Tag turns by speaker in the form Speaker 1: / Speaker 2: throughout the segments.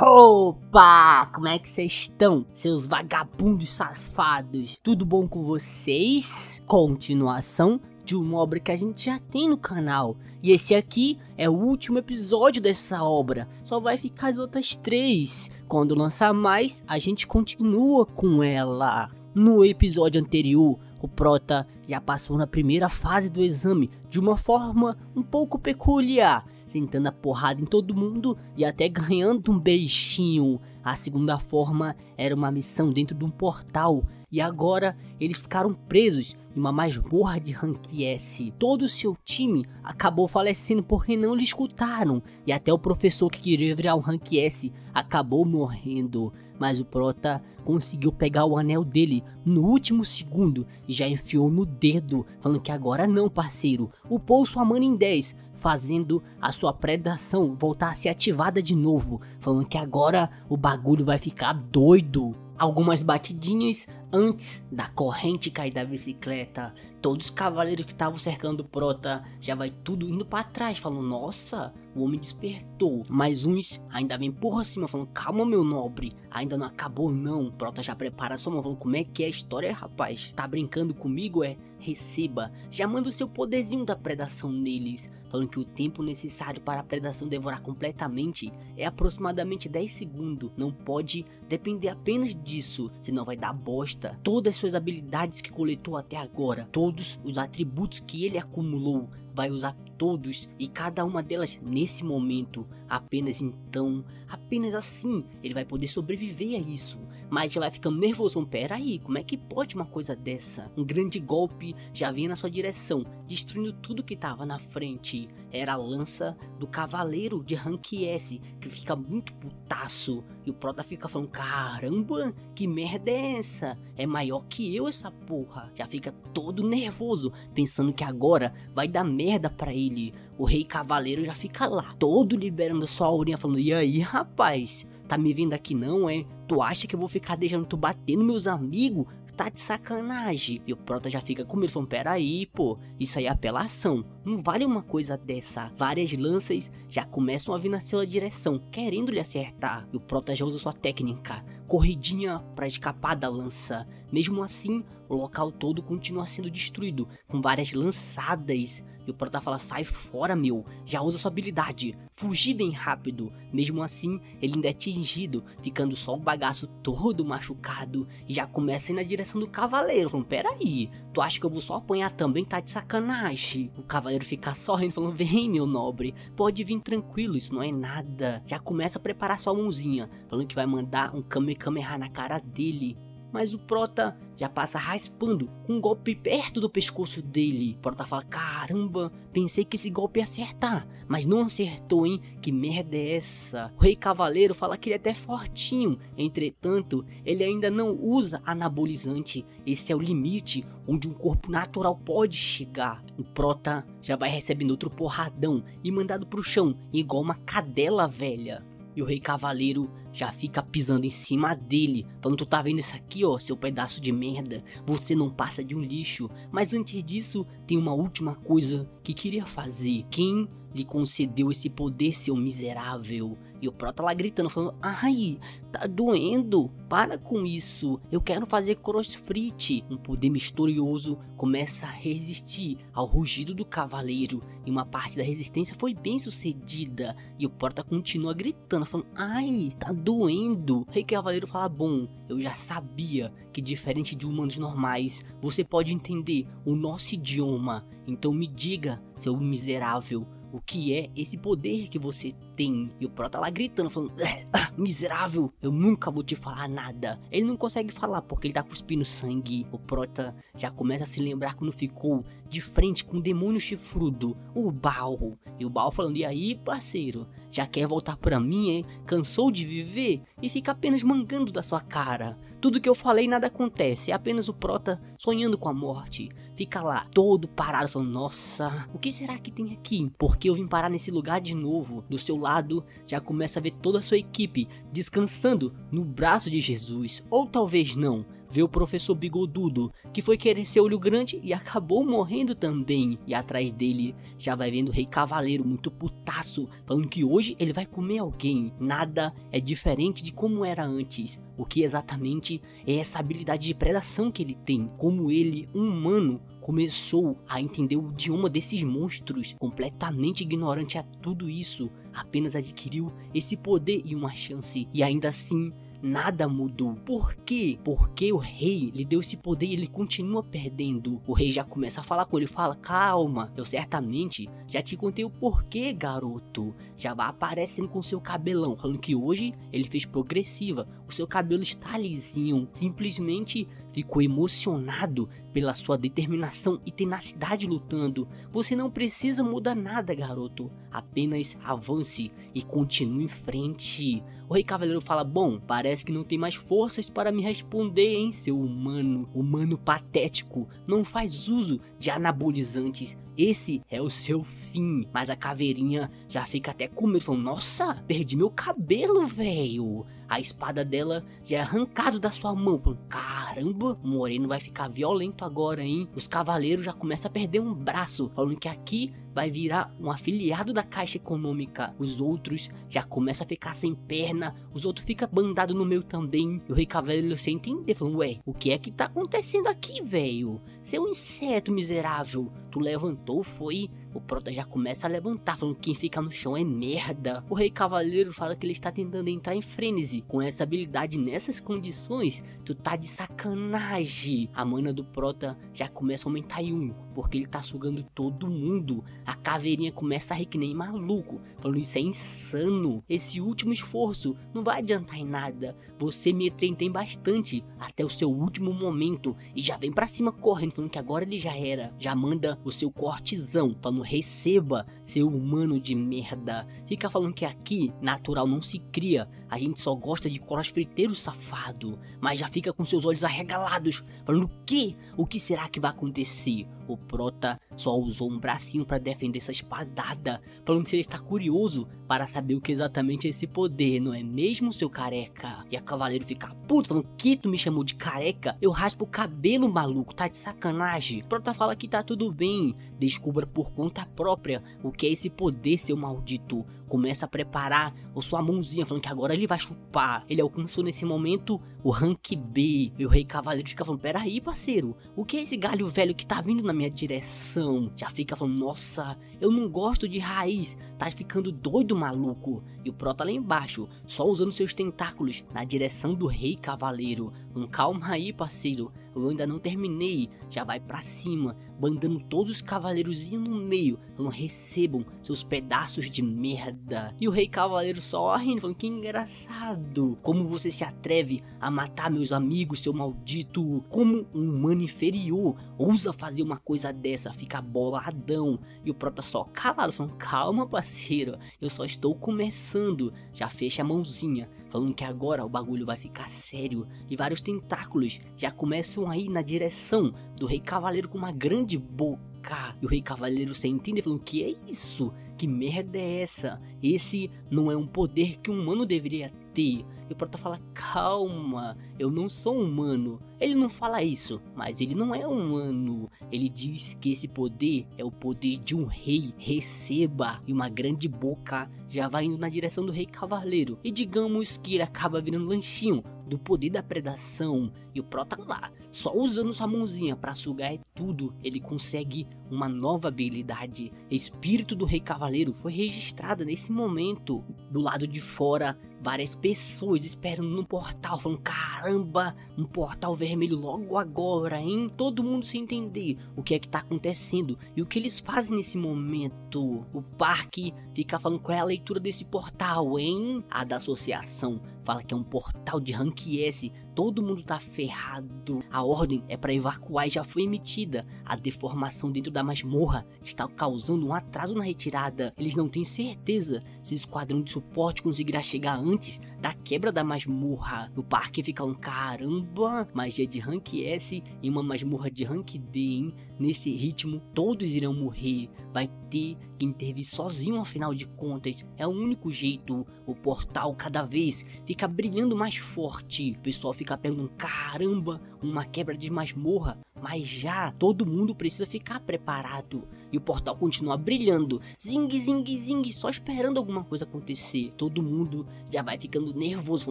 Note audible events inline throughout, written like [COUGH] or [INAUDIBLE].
Speaker 1: Opa! Como é que vocês estão, seus vagabundos safados? Tudo bom com vocês? Continuação de uma obra que a gente já tem no canal. E esse aqui é o último episódio dessa obra. Só vai ficar as outras três. Quando lançar mais, a gente continua com ela. No episódio anterior, o Prota já passou na primeira fase do exame de uma forma um pouco peculiar sentando a porrada em todo mundo e até ganhando um beijinho. A segunda forma era uma missão dentro de um portal e agora eles ficaram presos em uma masmorra de Rank S. Todo o seu time acabou falecendo porque não lhe escutaram e até o professor que queria virar o Rank S acabou morrendo. Mas o Prota conseguiu pegar o anel dele no último segundo e já enfiou no dedo, falando que agora não, parceiro. Upou sua mana em 10, fazendo a sua predação voltar a ser ativada de novo, falando que agora o bagulho vai ficar doido. Algumas batidinhas antes da corrente cair da bicicleta, todos os cavaleiros que estavam cercando Prota já vai tudo indo para trás, falando: Nossa, o homem despertou. Mas uns ainda vem por cima, falando: Calma, meu nobre, ainda não acabou, não. Prota já prepara sua mão, falando: Como é que é a história, rapaz? Tá brincando comigo? É? Receba, já manda o seu poderzinho da predação neles, falando que o tempo necessário para a predação devorar completamente é aproximadamente 10 segundos. Não pode depender apenas disso, senão vai dar bosta. Todas as suas habilidades que coletou até agora, todos os atributos que ele acumulou, vai usar todos e cada uma delas nesse momento. Apenas então, apenas assim, ele vai poder sobreviver a isso. Mas já vai ficando nervoso. Pera aí, como é que pode uma coisa dessa? Um grande golpe já vinha na sua direção, destruindo tudo que estava na frente. Era a lança do cavaleiro de rank S, que fica muito putaço. E o Prota fica falando: caramba, que merda é essa? É maior que eu essa porra. Já fica todo nervoso, pensando que agora vai dar merda para ele. O rei cavaleiro já fica lá, todo liberando sua aurinha, falando: e aí, rapaz? Tá me vendo aqui não, é? Tu acha que eu vou ficar deixando tu bater nos meus amigos? Tá de sacanagem. E o Prota já fica com medo, falando, peraí, pô, isso aí é apelação. Não vale uma coisa dessa. Várias lanças já começam a vir na sua direção, querendo lhe acertar. E o Prota já usa sua técnica, corridinha para escapar da lança. Mesmo assim, o local todo continua sendo destruído, com várias lançadas e o Prota fala: sai fora, meu, já usa sua habilidade, fugir bem rápido. Mesmo assim, ele ainda é atingido, ficando só o bagaço todo machucado. E já começa a ir na direção do cavaleiro, falando: peraí, tu acha que eu vou só apanhar também? Tá de sacanagem. O cavaleiro fica sorrindo, falando: vem, meu nobre, pode vir tranquilo, isso não é nada. Já começa a preparar sua mãozinha, falando que vai mandar um Kamehameha na cara dele mas o Prota já passa raspando com um golpe perto do pescoço dele. O Prota fala: Caramba, pensei que esse golpe ia acertar, mas não acertou, hein? Que merda é essa? O Rei Cavaleiro fala que ele é até fortinho, entretanto, ele ainda não usa anabolizante. Esse é o limite onde um corpo natural pode chegar. O Prota já vai recebendo outro porradão e mandado pro chão, igual uma cadela velha. E o Rei Cavaleiro já fica pisando em cima dele, falando: Tu tá vendo isso aqui, ó, seu pedaço de merda? Você não passa de um lixo. Mas antes disso, tem uma última coisa que queria fazer. Quem lhe concedeu esse poder, seu miserável? E o Prota lá gritando, falando: Ai, tá doendo, para com isso, eu quero fazer crossfit. Um poder misterioso começa a resistir ao rugido do cavaleiro, e uma parte da resistência foi bem sucedida. E o Prota continua gritando, falando: Ai, tá doendo. O Rei Cavaleiro fala: Bom, eu já sabia que, diferente de humanos normais, você pode entender o nosso idioma. Então me diga, seu miserável o que é esse poder que você tem. E o Prota tá lá gritando, falando: ah, Miserável, eu nunca vou te falar nada. Ele não consegue falar porque ele tá cuspindo sangue. O Prota já começa a se lembrar quando ficou de frente com o demônio chifrudo, o Baal. E o Baal falando: E aí, parceiro? Já quer voltar pra mim, hein? Cansou de viver? E fica apenas mangando da sua cara. Tudo que eu falei nada acontece, é apenas o Prota sonhando com a morte. Fica lá, todo parado, falando: Nossa, o que será que tem aqui? Porque eu vim parar nesse lugar de novo. Do seu lado, já começa a ver toda a sua equipe descansando no braço de Jesus. Ou talvez não, vê o professor bigodudo, que foi querer ser olho grande e acabou morrendo também. E atrás dele já vai vendo o rei cavaleiro muito putaço, falando que hoje ele vai comer alguém. Nada é diferente de como era antes. O que exatamente é essa habilidade de predação que ele tem, como ele, um humano, começou a entender o idioma desses monstros, completamente ignorante a tudo isso, apenas adquiriu esse poder e uma chance, e ainda assim nada mudou. Por quê? Porque o rei lhe deu esse poder e ele continua perdendo. O rei já começa a falar com ele, fala: "Calma, eu certamente já te contei o porquê, garoto". Já vai aparecendo com seu cabelão, falando que hoje ele fez progressiva. O seu cabelo está lisinho, simplesmente ficou emocionado pela sua determinação e tenacidade lutando. Você não precisa mudar nada, garoto. Apenas avance e continue em frente. O Rei Cavaleiro fala: Bom, parece que não tem mais forças para me responder, hein, seu humano. Humano patético. Não faz uso de anabolizantes. Esse é o seu fim. Mas a caveirinha já fica até com medo, falando: Nossa, perdi meu cabelo, velho. A espada dela já é arrancada da sua mão. Falando: Caramba, o Moreno vai ficar violento agora, hein? Os cavaleiros já começam a perder um braço. Falando que aqui vai virar um afiliado da Caixa Econômica. Os outros já começam a ficar sem perna, os outros ficam bandados no meio também. E o Rei Cavaleiro sem entender, falando, ué, o que é que tá acontecendo aqui, velho? Seu inseto miserável, tu levantou, foi? O Prota já começa a levantar, falando que quem fica no chão é merda. O Rei Cavaleiro fala que ele está tentando entrar em frenesi. Com essa habilidade nessas condições, tu tá de sacanagem. A mana do Prota já começa a aumentar em um, porque ele tá sugando todo mundo. A caveirinha começa a rir que nem maluco, falando isso é insano. Esse último esforço não vai adiantar em nada. Você me tem bastante até o seu último momento e já vem pra cima correndo, falando que agora ele já era. Já manda o seu cortezão, falando receba, seu humano de merda. Fica falando que aqui, natural não se cria, a gente só gosta de crossfiteiro safado. Mas já fica com seus olhos arregalados, falando o que? O que será que vai acontecer? O Prota só usou um bracinho para defender essa espadada, falando que ele está curioso para saber o que exatamente é esse poder, não é mesmo, seu careca? E a Cavaleiro fica puto, falando que tu me chamou de careca? Eu raspo o cabelo, maluco, tá de sacanagem. Prota fala que tá tudo bem, descubra por conta própria o que é esse poder, seu maldito. Começa a preparar a sua mãozinha, falando que agora ele vai chupar. Ele alcançou nesse momento o rank B. E o Rei Cavaleiro fica falando, peraí, parceiro, o que é esse galho velho que tá vindo na minha direção. Já fica falando, nossa, eu não gosto de raiz, tá ficando doido maluco. E o Prota lá embaixo, só usando seus tentáculos na direção do Rei Cavaleiro. Um calma aí, parceiro, eu ainda não terminei. Já vai para cima, bandando todos os cavaleiros no meio, não recebam seus pedaços de merda. E o Rei Cavaleiro só rindo, falando que engraçado. Como você se atreve a matar meus amigos, seu maldito? Como um humano inferior ousa fazer uma coisa dessa? Fica boladão. E o Prota só calado, falando, calma parceiro, eu só estou começando. Já fecha a mãozinha falando que agora o bagulho vai ficar sério e vários tentáculos já começam a ir na direção do Rei Cavaleiro com uma grande boca. E o Rei Cavaleiro sem entender falando que é isso? Que merda é essa? Esse não é um poder que um humano deveria ter. E o Prota fala: Calma, eu não sou humano. Ele não fala isso, mas ele não é humano. Ele diz que esse poder é o poder de um rei. Receba! E uma grande boca já vai indo na direção do rei cavaleiro. E digamos que ele acaba virando lanchinho do poder da predação. E o Prota lá, só usando sua mãozinha para sugar é tudo, ele consegue uma nova habilidade. Espírito do Rei Cavaleiro foi registrada nesse momento. Do lado de fora, várias pessoas esperando no portal, falando: caramba, um portal vermelho logo agora, hein? Todo mundo sem entender o que é que tá acontecendo e o que eles fazem nesse momento. O parque fica falando qual é a leitura desse portal, hein? A da associação fala que é um portal de rank S todo mundo tá ferrado. A ordem é para evacuar e já foi emitida. A deformação dentro da masmorra está causando um atraso na retirada. Eles não têm certeza se o esquadrão de suporte conseguirá chegar antes da quebra da masmorra. O parque fica um caramba, magia de rank S e uma masmorra de rank D, hein? Nesse ritmo, todos irão morrer. Vai ter que intervir sozinho, afinal de contas. É o único jeito. O portal cada vez fica brilhando mais forte. O pessoal fica perguntando: caramba, uma quebra de masmorra. Mas já todo mundo precisa ficar preparado. E o portal continua brilhando. Zing, zing, zing, só esperando alguma coisa acontecer. Todo mundo já vai ficando nervoso.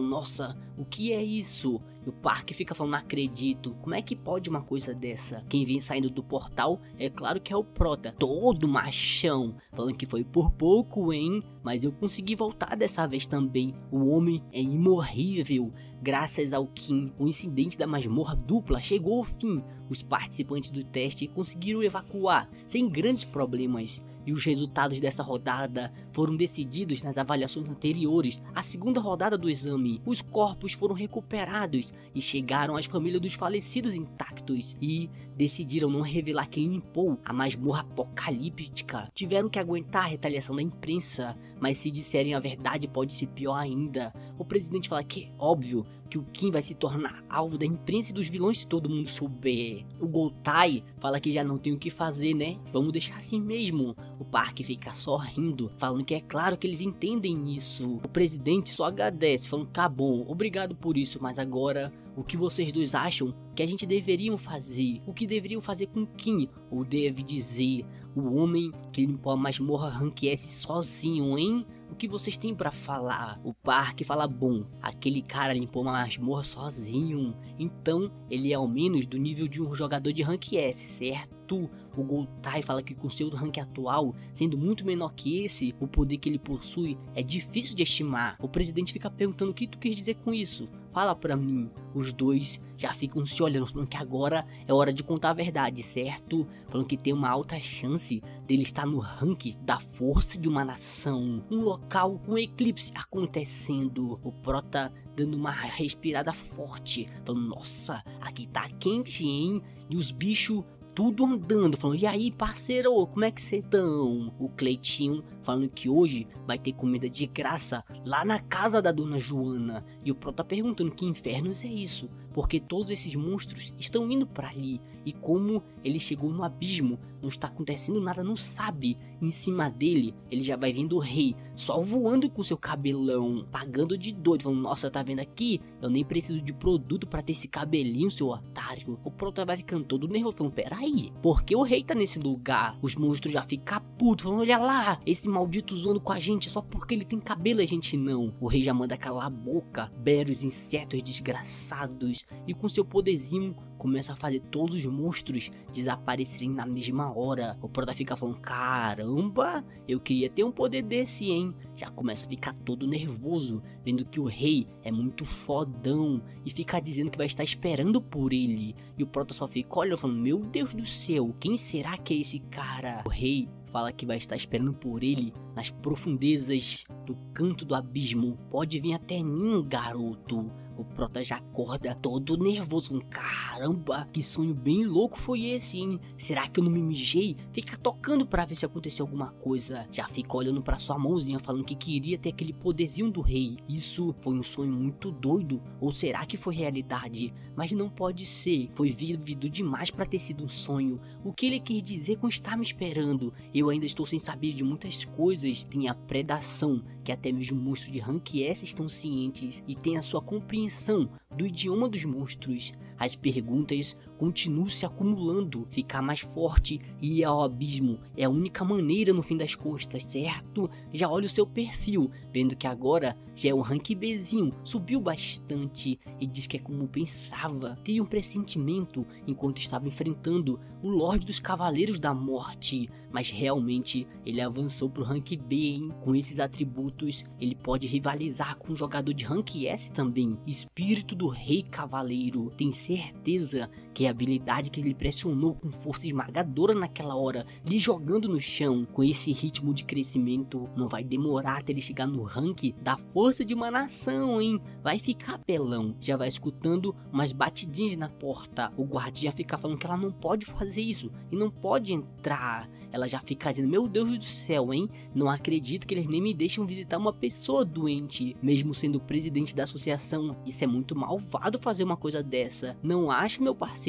Speaker 1: Nossa, o que é isso? O parque fica falando, não acredito. Como é que pode uma coisa dessa? Quem vem saindo do portal é claro que é o Prota. Todo machão. Falando que foi por pouco, hein? Mas eu consegui voltar dessa vez também. O homem é imorrível. Graças ao Kim, o incidente da masmorra dupla chegou ao fim. Os participantes do teste conseguiram evacuar sem grandes problemas e os resultados dessa rodada foram decididos nas avaliações anteriores à segunda rodada do exame. Os corpos foram recuperados e chegaram às famílias dos falecidos intactos e decidiram não revelar quem limpou a masmorra apocalíptica. Tiveram que aguentar a retaliação da imprensa, mas se disserem a verdade pode ser pior ainda. O presidente fala que é óbvio que o Kim vai se tornar alvo da imprensa e dos vilões se todo mundo souber. O Goltai fala que já não tem o que fazer, né? Vamos deixar assim mesmo. O parque fica só rindo, falando que é claro que eles entendem isso. O presidente só agradece, falando: tá bom, obrigado por isso, mas agora o que vocês dois acham que a gente deveriam fazer? O que deveriam fazer com Kim? Ou deve dizer o homem que limpou a masmorra Rank S sozinho, hein? O que vocês têm para falar? O parque fala bom, aquele cara limpou uma masmorra sozinho, então ele é ao menos do nível de um jogador de rank S, certo? O Goltai fala que com seu rank atual, sendo muito menor que esse, o poder que ele possui é difícil de estimar. O presidente fica perguntando o que tu quis dizer com isso. Fala pra mim. Os dois já ficam se olhando, falando que agora é hora de contar a verdade, certo? Falando que tem uma alta chance dele estar no rank da força de uma nação. Um local com eclipse acontecendo. O Prota dando uma respirada forte, falando: Nossa, aqui tá quente, hein? E os bichos tudo andando, falando, e aí parceiro, como é que vocês estão? O Cleitinho falando que hoje vai ter comida de graça lá na casa da dona Joana. E o Pro tá perguntando que infernos é isso, porque todos esses monstros estão indo para ali. E como ele chegou no abismo, não está acontecendo nada, não sabe. Em cima dele, ele já vai vendo o rei, só voando com seu cabelão, pagando de doido, falando, nossa, tá vendo aqui? Eu nem preciso de produto para ter esse cabelinho, seu otário. O Prota vai ficando todo nervoso, falando, peraí, porque o rei tá nesse lugar? Os monstros já ficam putos, falando, olha lá, esse maldito zoando com a gente só porque ele tem cabelo a gente não. O rei já manda calar a boca, os insetos desgraçados e com seu poderzinho começa a fazer todos os monstros desaparecerem na mesma hora. O Prota fica falando: caramba, eu queria ter um poder desse, hein? Já começa a ficar todo nervoso, vendo que o rei é muito fodão e fica dizendo que vai estar esperando por ele. E o Prota só fica olhando, falando: Meu Deus do céu, quem será que é esse cara? O rei fala que vai estar esperando por ele nas profundezas do canto do abismo. Pode vir até mim, garoto. O Prota já acorda todo nervoso. Caramba, que sonho bem louco foi esse, hein? Será que eu não me mijei? Fica tocando para ver se aconteceu alguma coisa. Já fica olhando para sua mãozinha falando que queria ter aquele poderzinho do rei. Isso foi um sonho muito doido. Ou será que foi realidade? Mas não pode ser. Foi vívido demais para ter sido um sonho. O que ele quis dizer com estar me esperando? Eu ainda estou sem saber de muitas coisas. Tem a predação, que até mesmo monstros de rank S estão cientes e tem a sua compreensão do idioma dos monstros. As perguntas continuam se acumulando. Ficar mais forte e ir ao abismo é a única maneira no fim das contas, certo? Já olha o seu perfil, vendo que agora já é o rank Bzinho, subiu bastante e diz que é como pensava. Tem um pressentimento enquanto estava enfrentando o Lorde dos Cavaleiros da Morte, mas realmente ele avançou pro rank B, hein? Com esses atributos, ele pode rivalizar com um jogador de rank S também. Espírito do Rei Cavaleiro. Tem certeza que a habilidade que ele pressionou com força esmagadora naquela hora, lhe jogando no chão, com esse ritmo de crescimento, não vai demorar até ele chegar no rank da força de uma nação, hein? Vai ficar pelão. Já vai escutando umas batidinhas na porta. O guardinha fica falando que ela não pode fazer isso e não pode entrar. Ela já fica dizendo: Meu Deus do céu, hein? Não acredito que eles nem me deixam visitar uma pessoa doente, mesmo sendo presidente da associação. Isso é muito malvado fazer uma coisa dessa. Não acha, meu parceiro?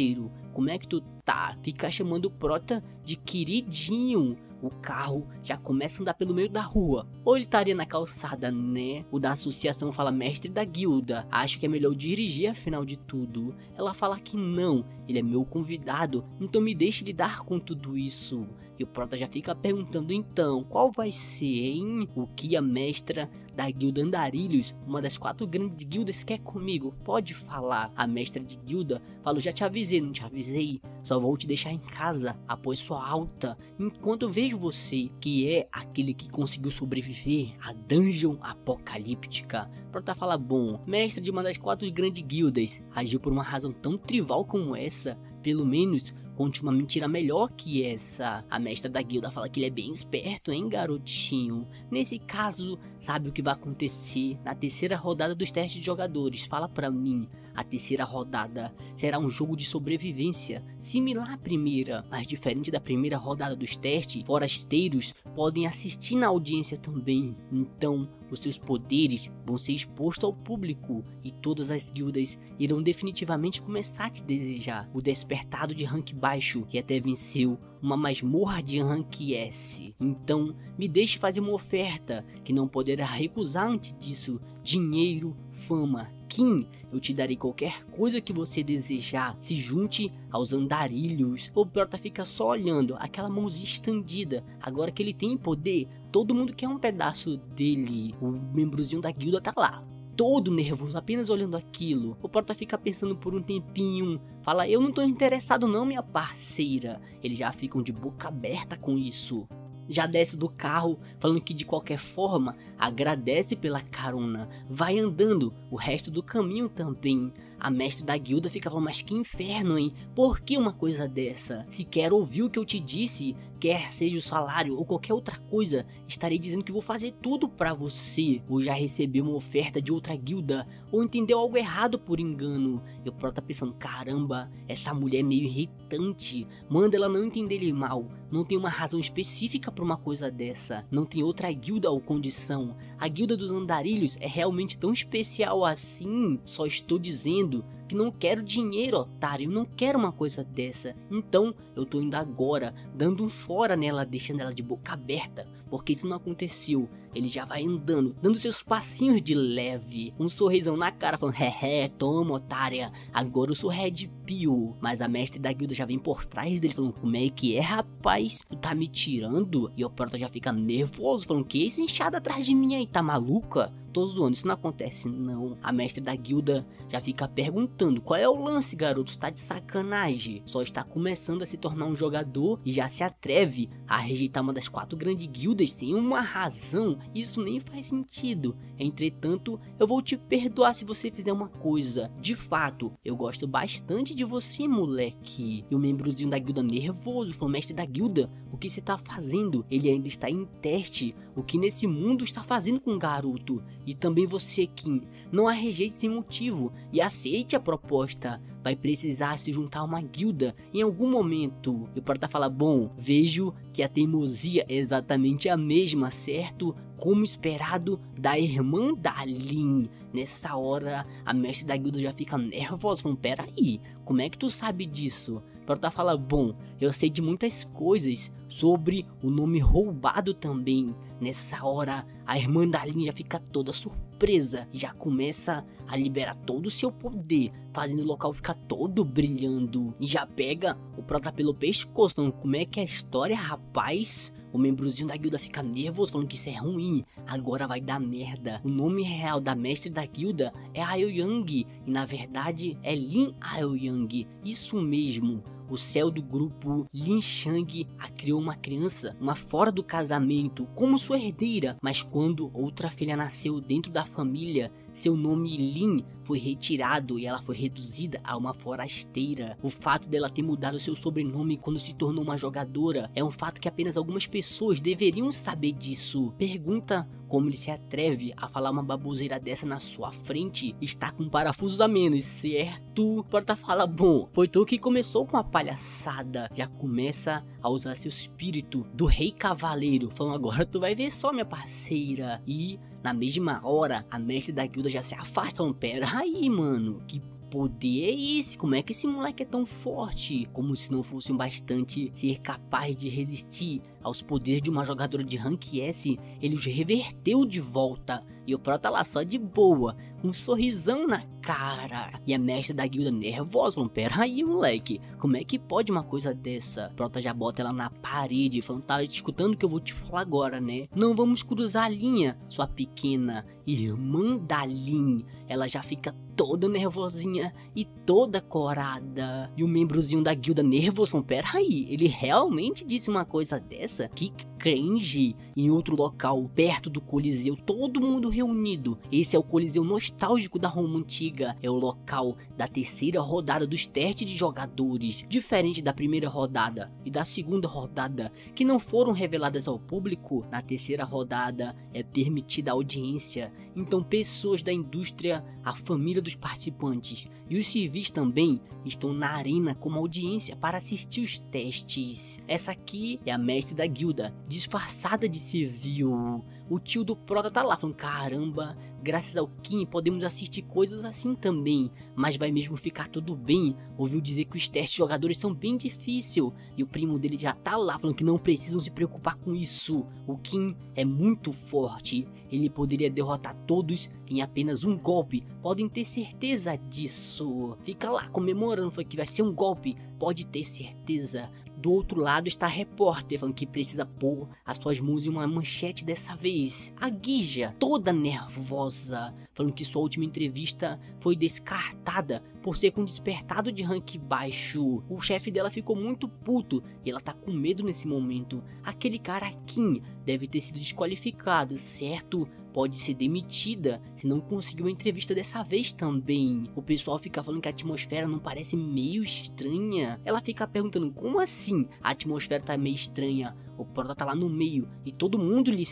Speaker 1: Como é que tu tá? Fica chamando o Prota de queridinho o carro já começa a andar pelo meio da rua. Ou ele estaria na calçada, né? O da associação fala mestre da guilda. Acho que é melhor dirigir afinal de tudo. Ela fala que não, ele é meu convidado, então me deixe lidar com tudo isso. E o Prota já fica perguntando então, qual vai ser, hein? O que a mestra da guilda Andarilhos, uma das quatro grandes guildas, quer comigo? Pode falar. A mestra de guilda falou, já te avisei, não te avisei. Só vou te deixar em casa após sua alta, enquanto eu vejo você, que é aquele que conseguiu sobreviver à dungeon apocalíptica. Prota fala, bom, mestre de uma das quatro grandes guildas, agiu por uma razão tão trivial como essa, pelo menos conte uma mentira melhor que essa. A mestra da guilda fala que ele é bem esperto, hein, garotinho? Nesse caso, sabe o que vai acontecer na terceira rodada dos testes de jogadores? Fala pra mim. A terceira rodada será um jogo de sobrevivência, similar à primeira, mas diferente da primeira rodada dos testes, forasteiros podem assistir na audiência também. Então, os seus poderes vão ser expostos ao público e todas as guildas irão definitivamente começar a te desejar. O despertado de rank baixo que até venceu uma masmorra de rank S. Então, me deixe fazer uma oferta que não poderá recusar antes disso: dinheiro, fama, Kim, eu te darei qualquer coisa que você desejar. Se junte aos andarilhos. O Prota fica só olhando, aquela mãozinha estendida. Agora que ele tem poder, todo mundo quer um pedaço dele. O membrozinho da guilda tá lá. Todo nervoso, apenas olhando aquilo. O Prota fica pensando por um tempinho. Fala, eu não tô interessado não, minha parceira. Eles já ficam de boca aberta com isso já desce do carro, falando que de qualquer forma agradece pela carona, vai andando o resto do caminho também. A mestre da guilda fica falando, mas que inferno, hein? Por que uma coisa dessa? Se quer ouvir o que eu te disse, quer seja o salário ou qualquer outra coisa, estarei dizendo que vou fazer tudo para você. Ou já recebeu uma oferta de outra guilda, ou entendeu algo errado por engano. E o Pro tá pensando, caramba, essa mulher é meio irritante. Manda ela não entender ele mal. Não tem uma razão específica para uma coisa dessa. Não tem outra guilda ou condição. A guilda dos andarilhos é realmente tão especial assim. Só estou dizendo que não quero dinheiro, otário, não quero uma coisa dessa. Então eu tô indo agora, dando um fora nela, deixando ela de boca aberta, porque isso não aconteceu. Ele já vai andando, dando seus passinhos de leve, um sorrisão na cara, falando: Hehe, toma, otária, agora eu sou Red Pill. Mas a mestre da guilda já vem por trás dele, falando: Como é que é, rapaz? Tu tá me tirando? E o Prota já fica nervoso, falando: Que esse inchado atrás de mim aí, tá maluca? Tô zoando, isso não acontece não. A mestre da guilda já fica perguntando: qual é o lance, garoto? Tá de sacanagem. Só está começando a se tornar um jogador e já se atreve a rejeitar uma das quatro grandes guildas sem uma razão. Isso nem faz sentido. Entretanto, eu vou te perdoar se você fizer uma coisa. De fato, eu gosto bastante de você, moleque. E o membrozinho da guilda nervoso, o mestre da guilda, o que você tá fazendo? Ele ainda está em teste. O que nesse mundo está fazendo com o garoto? E também você, Kim, não a rejeite sem motivo e aceite a proposta. Vai precisar se juntar a uma guilda em algum momento. E o Porta fala: Bom, vejo que a teimosia é exatamente a mesma, certo? Como esperado da irmã da Lin. Nessa hora, a mestre da guilda já fica nervosa. Falando: Peraí, como é que tu sabe disso? Porta fala: Bom, eu sei de muitas coisas sobre o nome roubado também. Nessa hora, a irmã da Lin já fica toda surpresa, já começa a liberar todo o seu poder, fazendo o local ficar todo brilhando. E já pega o Prota pelo pescoço, falando como é que é a história, rapaz. O membrozinho da guilda fica nervoso, falando que isso é ruim. Agora vai dar merda. O nome real da mestre da guilda é Aoyang. E na verdade é Lin Aoyang. Isso mesmo. O céu do grupo Lin Shang a criou uma criança, uma fora do casamento, como sua herdeira. Mas quando outra filha nasceu dentro da família, seu nome Lin foi retirado e ela foi reduzida a uma forasteira. O fato dela ter mudado seu sobrenome quando se tornou uma jogadora é um fato que apenas algumas pessoas deveriam saber disso. Pergunta como ele se atreve a falar uma baboseira dessa na sua frente? Está com parafusos a menos, certo? Porta fala, bom, foi tu que começou com a palhaçada. Já começa a usar seu espírito do rei cavaleiro, falando agora tu vai ver só minha parceira. E na mesma hora, a mestre da guilda já se afasta, falando, pera aí, mano, que poder é esse? Como é que esse moleque é tão forte? Como se não fosse um bastante ser capaz de resistir aos poderes de uma jogadora de rank S, ele os reverteu de volta. E o Pro tá lá só de boa, um sorrisão na cara. E a mestre da guilda nervosa, falando, pera aí moleque, como é que pode uma coisa dessa? Prota já bota ela na parede, falando, tá escutando o que eu vou te falar agora, né? Não vamos cruzar a linha, sua pequena irmã da Lin. Ela já fica toda nervosinha e toda corada. E o membrozinho da guilda nervoso, falando, pera aí, ele realmente disse uma coisa dessa? essa? Que cringe! Em outro local, perto do Coliseu, todo mundo reunido. Esse é o Coliseu nostálgico da Roma Antiga. É o local da terceira rodada dos testes de jogadores. Diferente da primeira rodada e da segunda rodada, que não foram reveladas ao público, na terceira rodada é permitida a audiência. Então, pessoas da indústria, a família dos participantes e os civis também estão na arena como audiência para assistir os testes. Essa aqui é a mestre da guilda, disfarçada de civil. O tio do Prota tá lá falando: caramba, graças ao Kim podemos assistir coisas assim também. Mas vai mesmo ficar tudo bem. Ouviu dizer que os testes de jogadores são bem difíceis. E o primo dele já tá lá falando que não precisam se preocupar com isso. O Kim é muito forte. Ele poderia derrotar todos em apenas um golpe. Podem ter certeza disso. Fica lá comemorando, foi que vai ser um golpe. Pode ter certeza. Do outro lado está a repórter falando que precisa pôr as suas mãos em uma manchete dessa vez. A Guija, toda nervosa, falando que sua última entrevista foi descartada por ser com despertado de rank baixo. O chefe dela ficou muito puto e ela tá com medo nesse momento. Aquele cara Kim deve ter sido desqualificado, certo? Pode ser demitida se não conseguir uma entrevista dessa vez também. O pessoal fica falando que a atmosfera não parece meio estranha. Ela fica perguntando como assim a atmosfera tá meio estranha. O Prota tá lá no meio e todo mundo lhe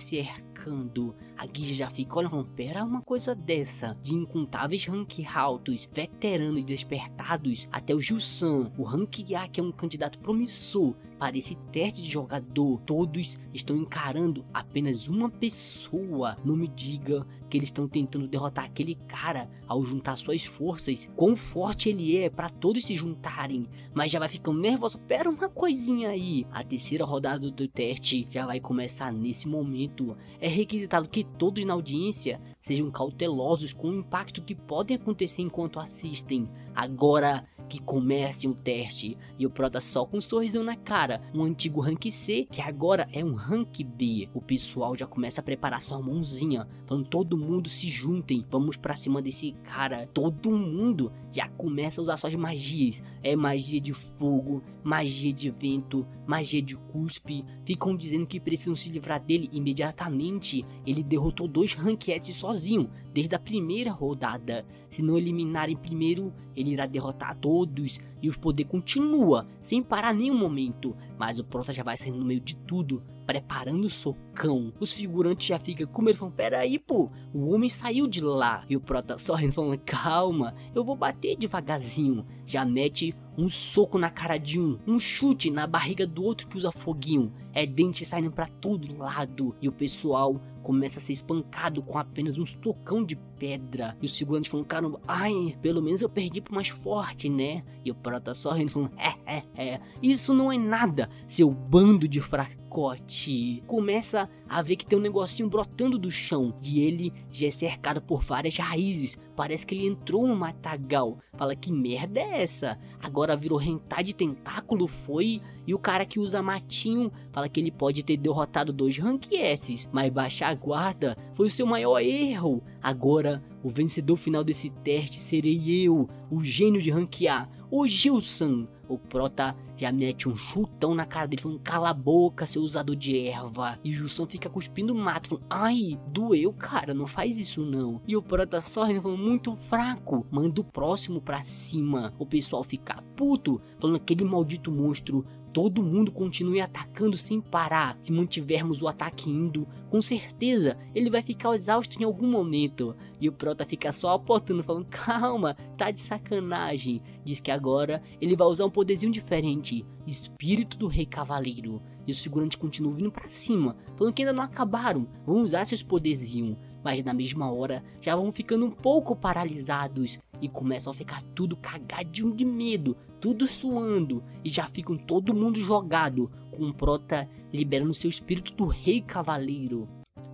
Speaker 1: cercando. A Guija já fica olhando pera uma coisa dessa. De incontáveis rank altos, veteranos despertados, até o Jusan, o rank A que é um candidato promissor para esse teste de jogador. Todos estão encarando apenas uma pessoa. Não me diga que eles estão tentando derrotar aquele cara ao juntar suas forças. Quão forte ele é para todos se juntarem. Mas já vai ficando nervoso. Pera uma coisinha aí. A terceira rodada do teste já vai começar nesse momento. É requisitado que todos na audiência sejam cautelosos com o impacto que pode acontecer enquanto assistem. Agora que comece um teste e o Prota só com um sorrisão na cara, um antigo rank C que agora é um rank B. O pessoal já começa a preparar sua mãozinha, falando todo mundo se juntem, vamos para cima desse cara. Todo mundo já começa a usar suas magias. É magia de fogo, magia de vento, magia de cuspe. Ficam dizendo que precisam se livrar dele imediatamente. Ele derrotou dois ranquetes sozinho, desde a primeira rodada. Se não eliminarem primeiro, ele irá derrotar todos e o poder continua, sem parar nenhum momento. Mas o Prota já vai saindo no meio de tudo, preparando o socão. Os figurantes já ficam com medo, falando, peraí pô, o homem saiu de lá. E o Prota sorrindo, falando, calma, eu vou bater devagarzinho. Já mete um soco na cara de um, um chute na barriga do outro que usa foguinho. É dente saindo para todo lado e o pessoal começa a ser espancado com apenas um socão de pedra. E os segurantes falam, caramba, ai, pelo menos eu perdi pro mais forte, né? E o Prota sorrindo falando, é, é, é, isso não é nada, seu bando de Começa a ver que tem um negocinho brotando do chão e ele já é cercado por várias raízes. Parece que ele entrou no matagal. Fala que merda é essa? Agora virou rentar de tentáculo, foi? E o cara que usa matinho fala que ele pode ter derrotado dois rank S, mas baixar a guarda foi o seu maior erro. Agora, o vencedor final desse teste serei eu, o gênio de ranquear, o Gilson. O Prota já mete um chutão na cara dele, falando: Cala a boca, seu usador de erva. E o Gilson fica cuspindo mato, falando: Ai, doeu, cara, não faz isso não. E o Prota só rindo, falando: Muito fraco, manda o próximo pra cima. O pessoal fica puto, falando: Aquele maldito monstro todo mundo continue atacando sem parar. Se mantivermos o ataque indo, com certeza ele vai ficar exausto em algum momento. E o Prota fica só apontando, falando: Calma, tá de sacanagem. Diz que agora ele vai usar um poderzinho diferente: Espírito do Rei Cavaleiro. E os figurantes continuam vindo para cima, falando que ainda não acabaram, vão usar seus poderzinhos. Mas na mesma hora já vão ficando um pouco paralisados e começam a ficar tudo cagadinho de medo, tudo suando e já ficam todo mundo jogado com o Prota liberando seu espírito do Rei Cavaleiro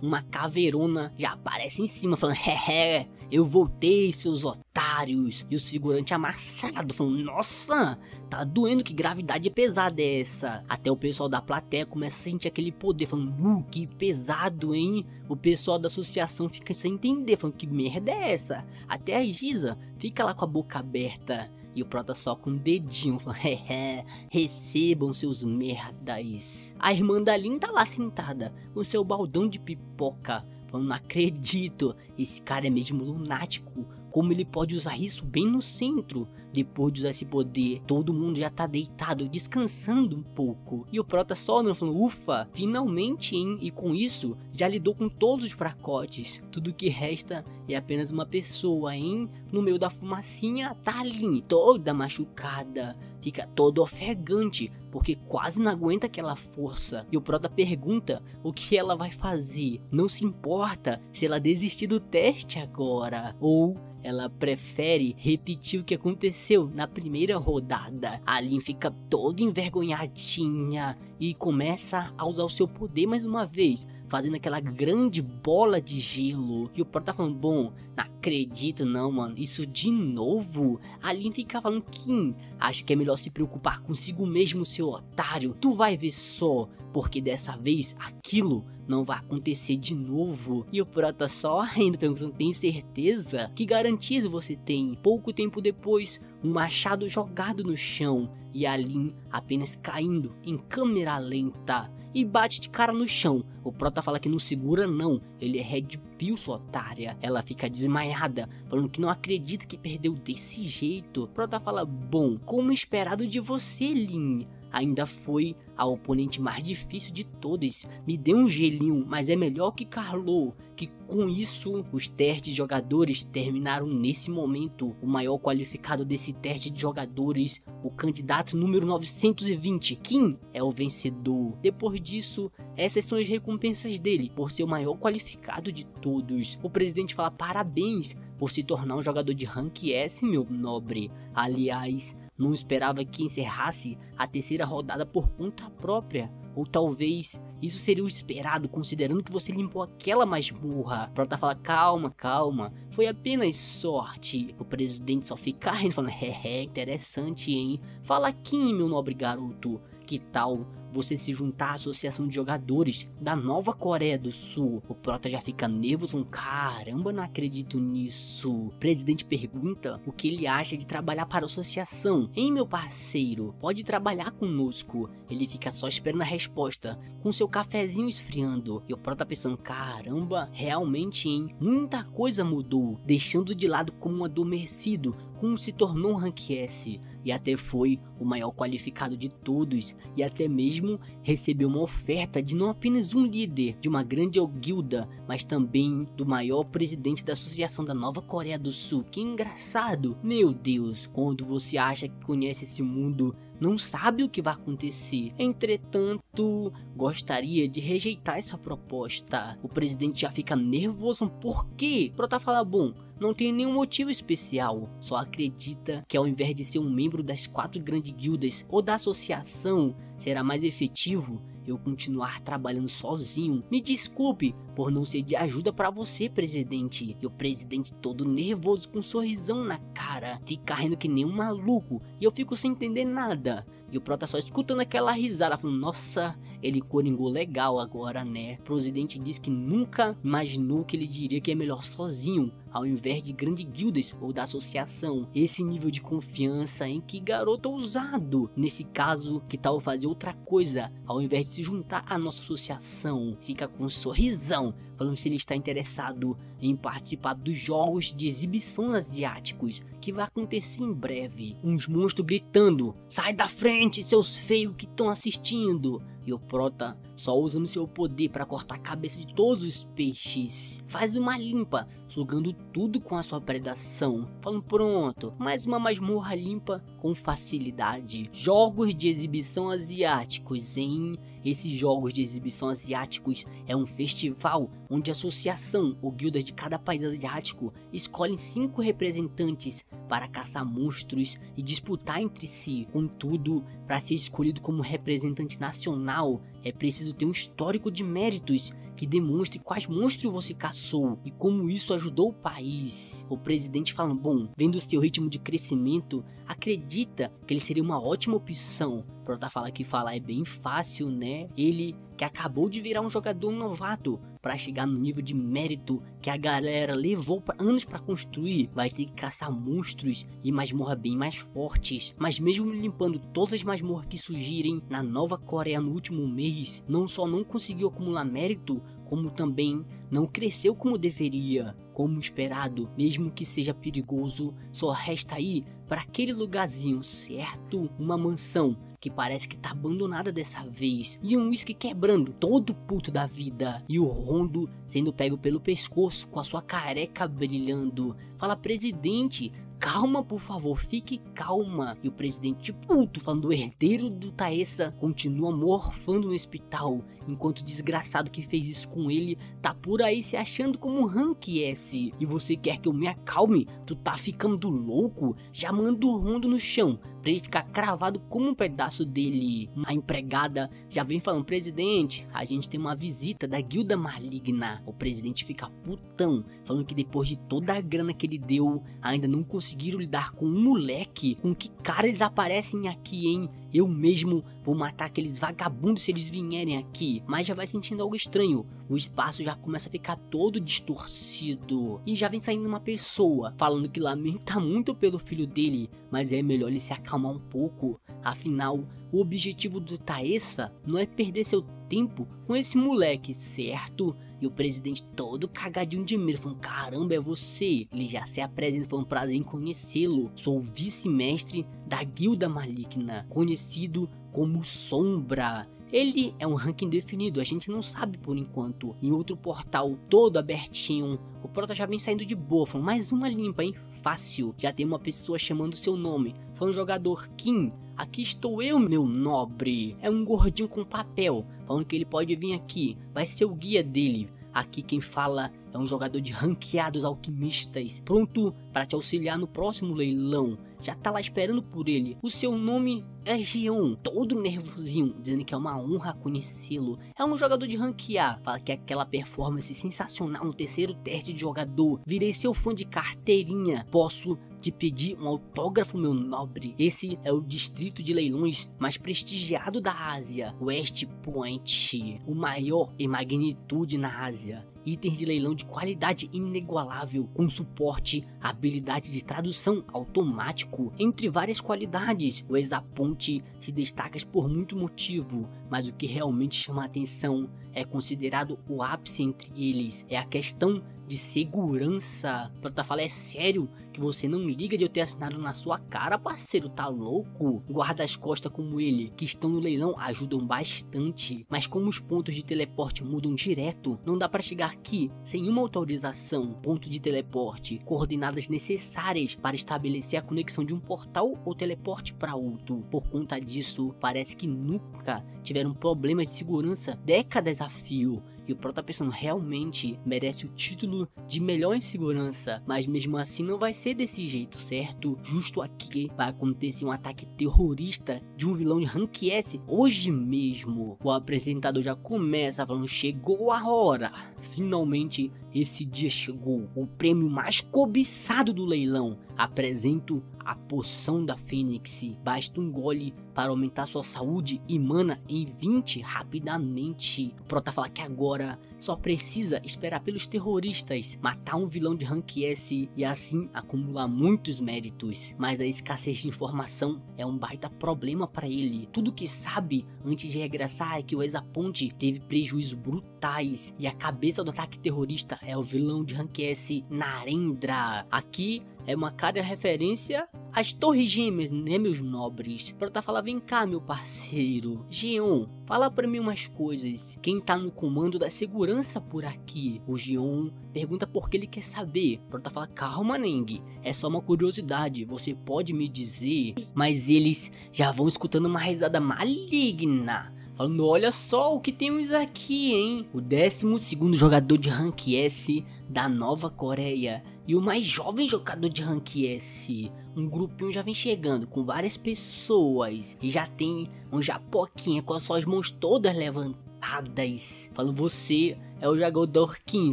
Speaker 1: uma caveirona já aparece em cima, falando: Hehe, eu voltei, seus otários. E o figurante amassado, falando: Nossa, tá doendo, que gravidade pesada é essa? Até o pessoal da plateia começa a sentir aquele poder, falando: Uh, que pesado, hein? O pessoal da associação fica sem entender, falando: Que merda é essa? Até a Giza fica lá com a boca aberta. E o Prota só com um dedinho, [LAUGHS] falando, é, recebam seus merdas. A irmã da Lin tá lá sentada, com seu baldão de pipoca, falando, não acredito, esse cara é mesmo lunático como ele pode usar isso bem no centro. Depois de usar esse poder, todo mundo já tá deitado, descansando um pouco. E o Prota não falando, ufa, finalmente, hein? E com isso, já lidou com todos os fracotes. Tudo que resta é apenas uma pessoa, hein? No meio da fumacinha, tá ali, toda machucada. Fica todo ofegante, porque quase não aguenta aquela força. E o Prota pergunta o que ela vai fazer. Não se importa se ela desistir do teste agora. Ou ela prefere repetir o que aconteceu na primeira rodada. A Lin fica toda envergonhadinha e começa a usar o seu poder mais uma vez, fazendo aquela grande bola de gelo. E o Pro tá falando: Bom, não acredito não, mano, isso de novo? A Lin fica falando: Kim, acho que é melhor se preocupar consigo mesmo, seu otário. Tu vai ver só, porque dessa vez aquilo não vai acontecer de novo. E o Prota só ainda perguntando: tem certeza? Que garantias você tem? Pouco tempo depois, um machado jogado no chão e a Lin apenas caindo em câmera lenta e bate de cara no chão. O Prota fala que não segura não, ele é Red Pill, sua otária. Ela fica desmaiada, falando que não acredita que perdeu desse jeito. O Prota fala, bom, como esperado de você, Lin ainda foi a oponente mais difícil de todas. Me deu um gelinho, mas é melhor que Carlo. Que com isso, os testes de jogadores terminaram nesse momento. O maior qualificado desse teste de jogadores, o candidato número 920, Kim, é o vencedor. Depois disso, essas são as recompensas dele, por ser o maior qualificado de todos. O presidente fala parabéns por se tornar um jogador de rank S, meu nobre. Aliás, não esperava que encerrasse a terceira rodada por conta própria. Ou talvez isso seria o esperado, considerando que você limpou aquela masmorra. Prota fala, calma, calma, foi apenas sorte. O presidente só fica rindo, falando, é, interessante, hein? Fala aqui, meu nobre garoto, que tal você se juntar à associação de jogadores da Nova Coreia do Sul. O Prota já fica nervoso, caramba, não acredito nisso. O presidente pergunta o que ele acha de trabalhar para a associação. Hein, meu parceiro, pode trabalhar conosco. Ele fica só esperando a resposta, com seu cafezinho esfriando. E o Prota pensando, caramba, realmente, hein, muita coisa mudou, deixando de lado como um adormecido, como se tornou um Rank S e até foi o maior qualificado de todos e até mesmo recebeu uma oferta de não apenas um líder de uma grande guilda, mas também do maior presidente da Associação da Nova Coreia do Sul. Que engraçado! Meu Deus, quando você acha que conhece esse mundo, não sabe o que vai acontecer. Entretanto, gostaria de rejeitar essa proposta. O presidente já fica nervoso. Por quê? Prota fala: bom, não tem nenhum motivo especial, só acredita que ao invés de ser um membro das quatro grandes guildas ou da associação, será mais efetivo eu continuar trabalhando sozinho. Me desculpe por não ser de ajuda para você, presidente. E o presidente todo nervoso com um sorrisão na cara, fica rindo que nem um maluco, e eu fico sem entender nada. E o Prota só escutando aquela risada, falando: Nossa, ele coringou legal agora, né? O presidente diz que nunca imaginou que ele diria que é melhor sozinho, ao invés de grandes guildas ou da associação. Esse nível de confiança em que garoto ousado, nesse caso, que tal fazer outra coisa, ao invés de se juntar à nossa associação. Fica com um sorrisão, falando se ele está interessado em participar dos jogos de exibição asiáticos que vai acontecer em breve. Uns monstros gritando: Sai da frente, seus feios que estão assistindo! E o Prota só usando seu poder para cortar a cabeça de todos os peixes. Faz uma limpa, sugando tudo com a sua predação. Falando pronto, mais uma masmorra limpa com facilidade. Jogos de exibição asiáticos em esses jogos de exibição asiáticos é um festival onde a associação ou guildas de cada país asiático escolhem cinco representantes para caçar monstros e disputar entre si. Contudo, para ser escolhido como representante nacional, é preciso ter um histórico de méritos que demonstre quais monstros você caçou e como isso ajudou o país. O presidente falando, bom, vendo o seu ritmo de crescimento, acredita que ele seria uma ótima opção. Prota fala que falar é bem fácil, né? Ele que acabou de virar um jogador novato para chegar no nível de mérito que a galera levou anos para construir, vai ter que caçar monstros e masmorra bem mais fortes. Mas mesmo limpando todas as masmorras que surgirem na Nova Coreia no último mês, não só não conseguiu acumular mérito, como também não cresceu como deveria, como esperado, mesmo que seja perigoso, só resta ir para aquele lugarzinho, certo? Uma mansão que parece que tá abandonada dessa vez, e um uísque quebrando todo puto da vida, e o Rondo sendo pego pelo pescoço com a sua careca brilhando. Fala, presidente, calma, por favor, fique calma. E o presidente puto, falando o herdeiro do Taessa, continua morfando no hospital, enquanto o desgraçado que fez isso com ele tá por aí se achando como um rank S. E você quer que eu me acalme? Tu tá ficando louco? Já manda o rondo no chão, ele ficar cravado como um pedaço dele. A empregada já vem falando, presidente, a gente tem uma visita da guilda maligna. O presidente fica putão, falando que depois de toda a grana que ele deu, ainda não conseguiram lidar com um moleque, com que caras aparecem aqui, hein? Eu mesmo vou matar aqueles vagabundos se eles vierem aqui. Mas já vai sentindo algo estranho. O espaço já começa a ficar todo distorcido. E já vem saindo uma pessoa falando que lamenta muito pelo filho dele, mas é melhor ele se acalmar um pouco. Afinal, o objetivo do Taessa não é perder seu tempo com esse moleque, certo? E o presidente todo cagadinho de medo, falando: Caramba, é você. Ele já se apresenta, falando: Prazer em conhecê-lo. Sou o vice-mestre da Guilda Maligna, conhecido como Sombra. Ele é um ranking definido, a gente não sabe por enquanto. Em outro portal, todo abertinho, o prota já vem saindo de boa, falando, mais uma limpa, hein? Fácil. Já tem uma pessoa chamando seu nome. Foi um jogador Kim. Aqui estou eu, meu nobre. É um gordinho com papel, falando que ele pode vir aqui. Vai ser o guia dele. Aqui quem fala é um jogador de ranqueados alquimistas, pronto para te auxiliar no próximo leilão. Já tá lá esperando por ele. O seu nome é Gion, todo nervosinho, dizendo que é uma honra conhecê-lo. É um jogador de ranquear, fala que aquela performance sensacional no terceiro teste de jogador. Virei seu fã de carteirinha. Posso te pedir um autógrafo, meu nobre. Esse é o distrito de leilões mais prestigiado da Ásia, West Point, o maior em magnitude na Ásia itens de leilão de qualidade inigualável, com suporte, habilidade de tradução automático, entre várias qualidades. O Exaponte se destaca por muito motivo, mas o que realmente chama a atenção é considerado o ápice entre eles, é a questão de segurança. Pra falar, é sério que você não liga de eu ter assinado na sua cara, parceiro, tá louco? Guardas-costas como ele, que estão no leilão, ajudam bastante. Mas como os pontos de teleporte mudam direto, não dá para chegar aqui sem uma autorização. Ponto de teleporte, coordenadas necessárias para estabelecer a conexão de um portal ou teleporte para outro. Por conta disso, parece que nunca tiveram problemas de segurança décadas a fio. E o Prota pensando realmente merece o título de melhor em segurança, mas mesmo assim não vai ser ser desse jeito, certo? Justo aqui vai acontecer um ataque terrorista de um vilão de Rank S hoje mesmo. O apresentador já começa falando: chegou a hora. Finalmente esse dia chegou. O prêmio mais cobiçado do leilão. Apresento a poção da Fênix. Basta um gole para aumentar sua saúde e mana em 20 rapidamente. O Prota fala que agora só precisa esperar pelos terroristas, matar um vilão de rank S e assim acumular muitos méritos. Mas a escassez de informação é um baita problema para ele. Tudo que sabe antes de regressar é que o Exaponte teve prejuízos brutais e a cabeça do ataque terrorista é o vilão de rank S Narendra. Aqui é uma cara referência às torres gêmeas, né, meus nobres? Pra tá falar, vem cá, meu parceiro. Geon, fala pra mim umas coisas. Quem tá no comando da segurança por aqui? O Geon pergunta por que ele quer saber. Pra tá falar, calma, Neng. É só uma curiosidade, você pode me dizer? Mas eles já vão escutando uma risada maligna falando: Olha só o que temos aqui, hein? O 12 jogador de Rank S da Nova Coreia e o mais jovem jogador de Rank S. Um grupinho já vem chegando com várias pessoas já tem um japoquinha com as suas mãos todas levantadas. Falando: Você é o jogador Kim,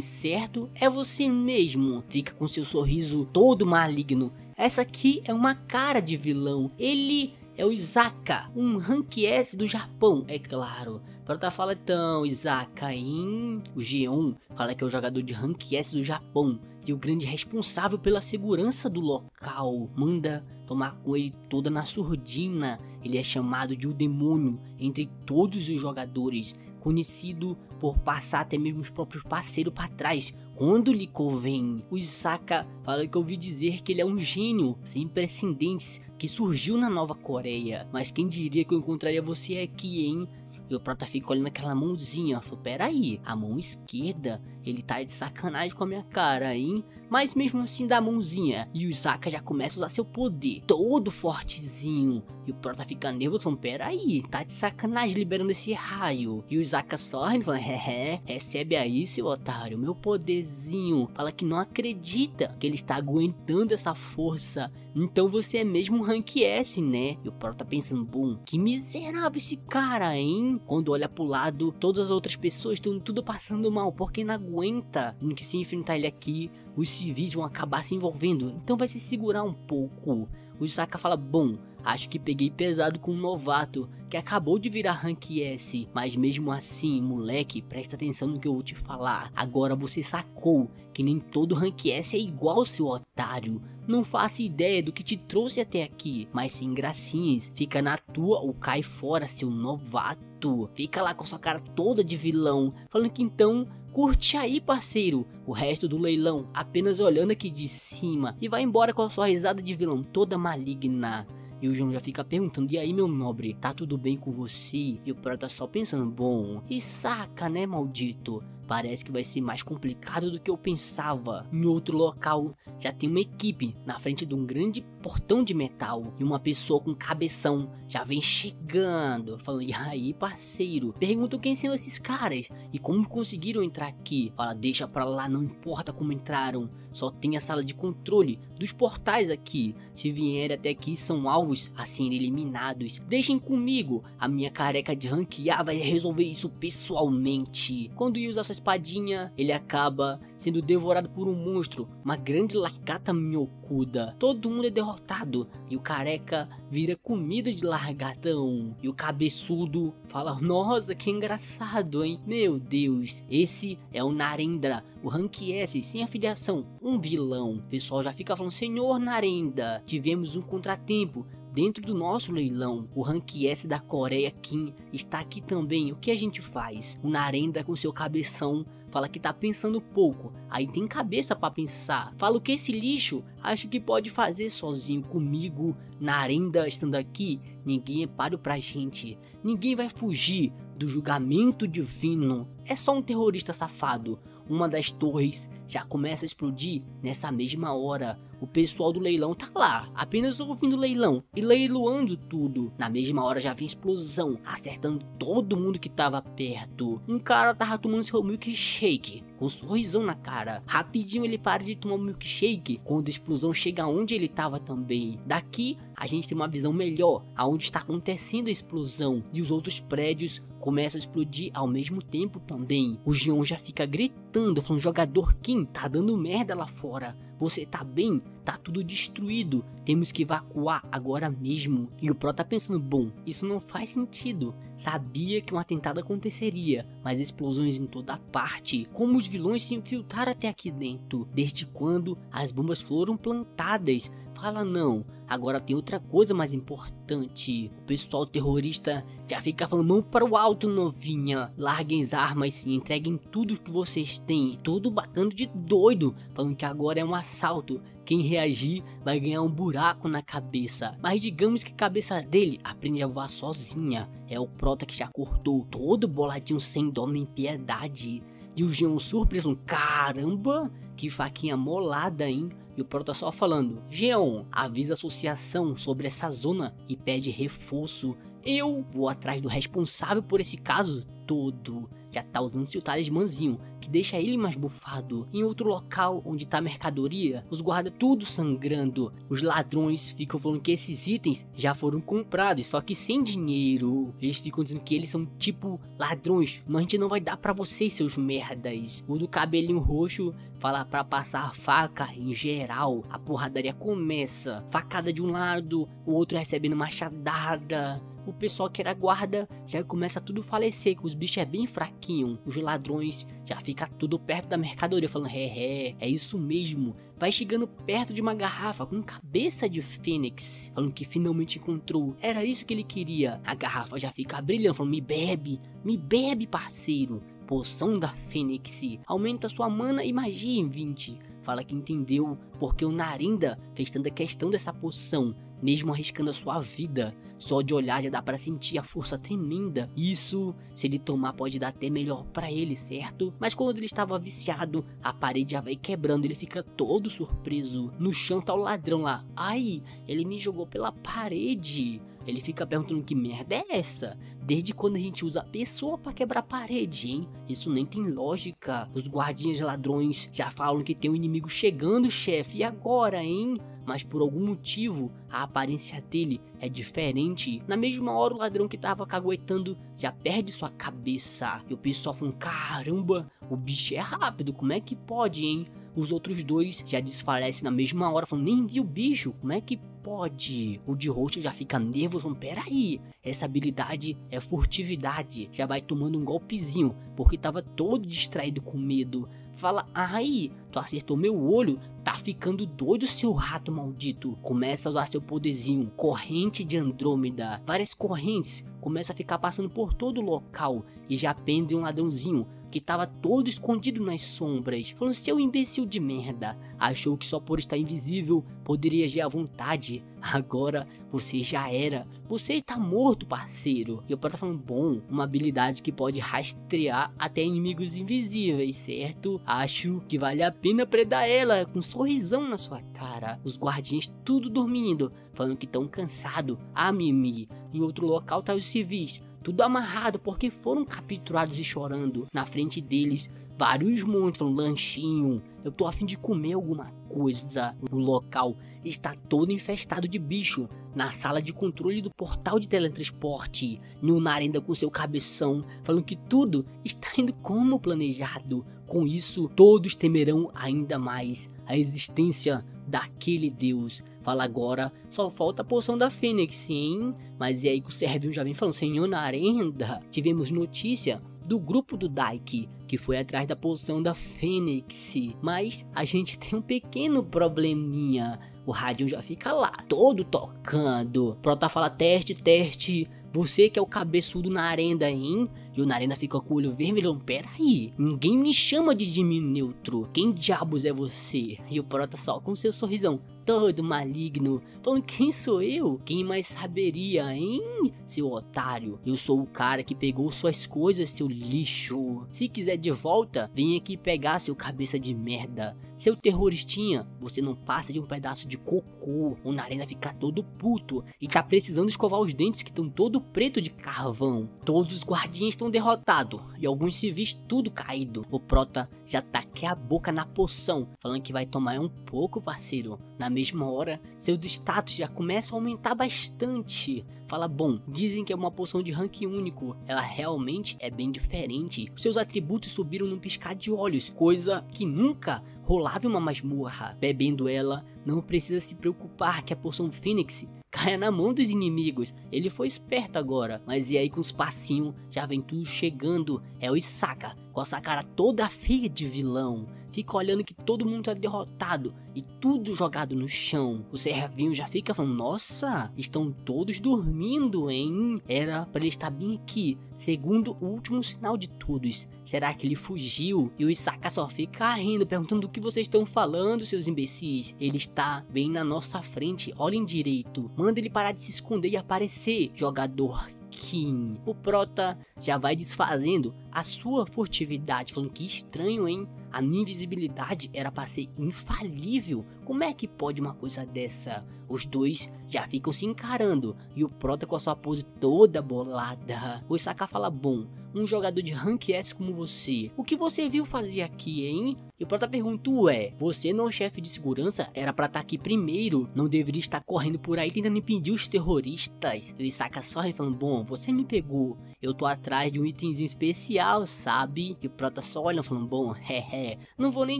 Speaker 1: certo? É você mesmo. Fica com seu sorriso todo maligno. Essa aqui é uma cara de vilão. Ele é o Isaka, um rank S do Japão, é claro. Prota fala então, Isaka em o G1 fala que é o jogador de rank S do Japão e o grande responsável pela segurança do local. Manda tomar com ele toda na surdina. Ele é chamado de o demônio entre todos os jogadores, conhecido por passar até mesmo os próprios parceiros para trás quando lhe convém. O Isaka fala que ouvi dizer que ele é um gênio sem precedentes que surgiu na Nova Coreia. Mas quem diria que eu encontraria você aqui, hein? E o Prota fica olhando aquela mãozinha. Falou, peraí, a mão esquerda, ele tá de sacanagem com a minha cara, hein? Mas mesmo assim dá a mãozinha. E o Isaka já começa a usar seu poder, todo fortezinho. E o Prota fica nervoso, falando, peraí, tá de sacanagem liberando esse raio. E o Isaka sorrindo, falando, é, recebe aí, seu otário, meu poderzinho. Fala que não acredita que ele está aguentando essa força. Então você é mesmo um rank S, né? E o Prota tá pensando, bom, que miserável esse cara, hein? Quando olha pro lado, todas as outras pessoas estão tudo passando mal, porque não aguenta. Tendo que se enfrentar ele aqui, os civis vão acabar se envolvendo, então vai se segurar um pouco. O Saka fala, bom, Acho que peguei pesado com um novato que acabou de virar rank S, mas mesmo assim, moleque, presta atenção no que eu vou te falar. Agora você sacou que nem todo rank S é igual, seu otário. Não faço ideia do que te trouxe até aqui, mas sem gracinhas, fica na tua ou cai fora, seu novato. Fica lá com sua cara toda de vilão, falando que então Curte aí, parceiro, o resto do leilão apenas olhando aqui de cima e vai embora com a sua risada de vilão toda maligna. E o João já fica perguntando: E aí, meu nobre, tá tudo bem com você? E o Pro tá só pensando: Bom, e saca, né, maldito? Parece que vai ser mais complicado do que eu pensava. Em outro local, já tem uma equipe na frente de um grande portão de metal e uma pessoa com cabeção já vem chegando, falando: "E aí, parceiro? Pergunta quem são esses caras e como conseguiram entrar aqui?" Fala: "Deixa pra lá, não importa como entraram. Só tem a sala de controle dos portais aqui. Se vierem até aqui são alvos a serem eliminados. Deixem comigo. A minha careca de ranquear vai resolver isso pessoalmente." Quando usa essa espadinha, ele acaba sendo devorado por um monstro, uma grande largata minhocuda. Todo mundo é derrotado e o careca vira comida de largatão. E o cabeçudo fala: Nossa, que engraçado, hein? Meu Deus, esse é o Narendra, o Rank S sem afiliação, um vilão. O pessoal já fica falando: Senhor Narendra, tivemos um contratempo dentro do nosso leilão. O Rank S da Coreia Kim está aqui também. O que a gente faz? O Narendra com seu cabeção fala que tá pensando pouco, aí tem cabeça para pensar. Fala o que esse lixo acha que pode fazer sozinho comigo, Narendra estando aqui, ninguém é páreo pra gente. Ninguém vai fugir do julgamento divino. É só um terrorista safado. Uma das torres já começa a explodir nessa mesma hora. O pessoal do leilão tá lá, apenas ouvindo o leilão e leiloando tudo. Na mesma hora já vem explosão, acertando todo mundo que tava perto. Um cara tava tomando seu milkshake, com um sorrisão na cara. Rapidinho ele para de tomar o milkshake quando a explosão chega onde ele tava também. Daqui a gente tem uma visão melhor aonde está acontecendo a explosão e os outros prédios começam a explodir ao mesmo tempo também. O Gion já fica gritando, falando: jogador Kim, tá dando merda lá fora. Você tá bem? Tá tudo destruído. Temos que evacuar agora mesmo. E o Pro tá pensando: bom, isso não faz sentido. Sabia que um atentado aconteceria, mas explosões em toda parte. Como os vilões se infiltraram até aqui dentro? Desde quando as bombas foram plantadas? Fala não, agora tem outra coisa mais importante. O pessoal terrorista já fica falando mão para o alto, novinha. Larguem as armas e entreguem tudo que vocês têm. Todo bacana de doido, falando que agora é um assalto. Quem reagir vai ganhar um buraco na cabeça. Mas digamos que a cabeça dele aprende a voar sozinha. É o prota que já cortou todo boladinho sem dó nem piedade. E o Jean surpreso, caramba, que faquinha molada, hein? E o Pro tá só falando: Geon, avisa a associação sobre essa zona e pede reforço. Eu vou atrás do responsável por esse caso todo já tá usando seu talismãzinho, que deixa ele mais bufado. Em outro local onde tá a mercadoria, os guarda tudo sangrando. Os ladrões ficam falando que esses itens já foram comprados, só que sem dinheiro. Eles ficam dizendo que eles são tipo ladrões. A gente não vai dar para vocês, seus merdas. O do cabelinho roxo fala para passar faca em geral. A porradaria começa. Facada de um lado, o outro recebendo machadada o pessoal que era guarda já começa tudo falecer, que os bichos é bem fraquinho. Os ladrões já fica tudo perto da mercadoria, falando, é, é, é isso mesmo. Vai chegando perto de uma garrafa com cabeça de fênix, falando que finalmente encontrou. Era isso que ele queria. A garrafa já fica brilhando, falando, me bebe, me bebe, parceiro. Poção da Fênix. Aumenta sua mana e magia em 20. Fala que entendeu porque o Narinda fez tanta questão dessa poção mesmo arriscando a sua vida. Só de olhar já dá para sentir a força tremenda. Isso, se ele tomar, pode dar até melhor para ele, certo? Mas quando ele estava viciado, a parede já vai quebrando, ele fica todo surpreso. No chão tá o ladrão lá. Ai, ele me jogou pela parede. Ele fica perguntando que merda é essa? Desde quando a gente usa a pessoa para quebrar a parede, hein? Isso nem tem lógica. Os guardinhas ladrões já falam que tem um inimigo chegando, chefe. E agora, hein? Mas por algum motivo a aparência dele é diferente. Na mesma hora, o ladrão que tava caguetando já perde sua cabeça. E o pessoal falando: caramba, o bicho é rápido, como é que pode, hein? Os outros dois já desfalecem na mesma hora, falando: nem vi o bicho, como é que pode? O de roxo já fica nervoso, falando, peraí, essa habilidade é furtividade, já vai tomando um golpezinho, porque tava todo distraído com medo. Fala, ai, tu acertou meu olho, tá ficando doido seu rato maldito. Começa a usar seu poderzinho, corrente de Andrômeda. Várias correntes, começa a ficar passando por todo o local e já prende um ladrãozinho que estava todo escondido nas sombras, falando seu imbecil de merda. Achou que só por estar invisível poderia agir à vontade. Agora você já era. Você está morto, parceiro. E o Pro tá falando, bom, uma habilidade que pode rastrear até inimigos invisíveis, certo? Acho que vale a pena predar ela com um sorrisão na sua cara. Os guardinhas tudo dormindo, falando que estão cansados. Ah, Mimi, em outro local tá os civis tudo amarrado porque foram capturados e chorando. Na frente deles, vários monstros falando lanchinho. Eu tô afim de comer alguma coisa. O local está todo infestado de bicho. Na sala de controle do portal de teletransporte, Nunar ainda com seu cabeção, falando que tudo está indo como planejado. Com isso, todos temerão ainda mais a existência daquele deus. Fala agora, só falta a poção da Fênix, hein? Mas e aí que o Servium já vem falando, senhor Narenda, tivemos notícia do grupo do Daiki, que foi atrás da poção da Fênix. Mas a gente tem um pequeno probleminha. O rádio já fica lá, todo tocando. Prota fala teste, teste. Você que é o cabeçudo na arenda, hein? E o Narena fica com o olho vermelho. Peraí, ninguém me chama de Jimmy Neutro. Quem diabos é você? E o Prota só com seu sorrisão todo maligno, falando quem sou eu? Quem mais saberia, hein? Seu otário, eu sou o cara que pegou suas coisas, seu lixo. Se quiser de volta, vem aqui pegar seu cabeça de merda. Seu terroristinha, você não passa de um pedaço de cocô. O Narena fica todo puto e tá precisando escovar os dentes que estão todo preto de carvão. Todos os guardinhas estão derrotados e alguns civis tudo caído. O Prota já taquei a boca na poção, falando que vai tomar um pouco, parceiro. Na mesma hora, seu status já começa a aumentar bastante. Fala, bom, dizem que é uma poção de rank único, ela realmente é bem diferente. Seus atributos subiram num piscar de olhos, coisa que nunca rolava em uma masmorra. Bebendo ela, não precisa se preocupar que a poção Fênix caia na mão dos inimigos. Ele foi esperto agora, mas e aí com os passinhos já vem tudo chegando. É o Isaka, com essa cara toda feia de vilão. Fica olhando que todo mundo tá derrotado e tudo jogado no chão. O servinho já fica falando: Nossa, estão todos dormindo, hein? Era para ele estar bem aqui. Segundo o último sinal de todos. Será que ele fugiu? E o Isaka só fica rindo, perguntando do que vocês estão falando, seus imbecis. Ele está bem na nossa frente, olhem direito. Manda ele parar de se esconder e aparecer, jogador King. O Prota já vai desfazendo a sua furtividade, falando que estranho, hein? A invisibilidade era para ser infalível. Como é que pode uma coisa dessa? Os dois já ficam se encarando e o Prota com a sua pose toda bolada. O Isaka fala: Bom, um jogador de rank S como você, o que você viu fazer aqui, hein? E o Prota pergunta: Ué, você não é chefe de segurança? Era pra estar tá aqui primeiro, não deveria estar correndo por aí tentando impedir os terroristas. E o Isaka sorri falando: Bom, você me pegou, eu tô atrás de um itemzinho especial, sabe? E o Prota só olha falando: Bom, hehe, não vou nem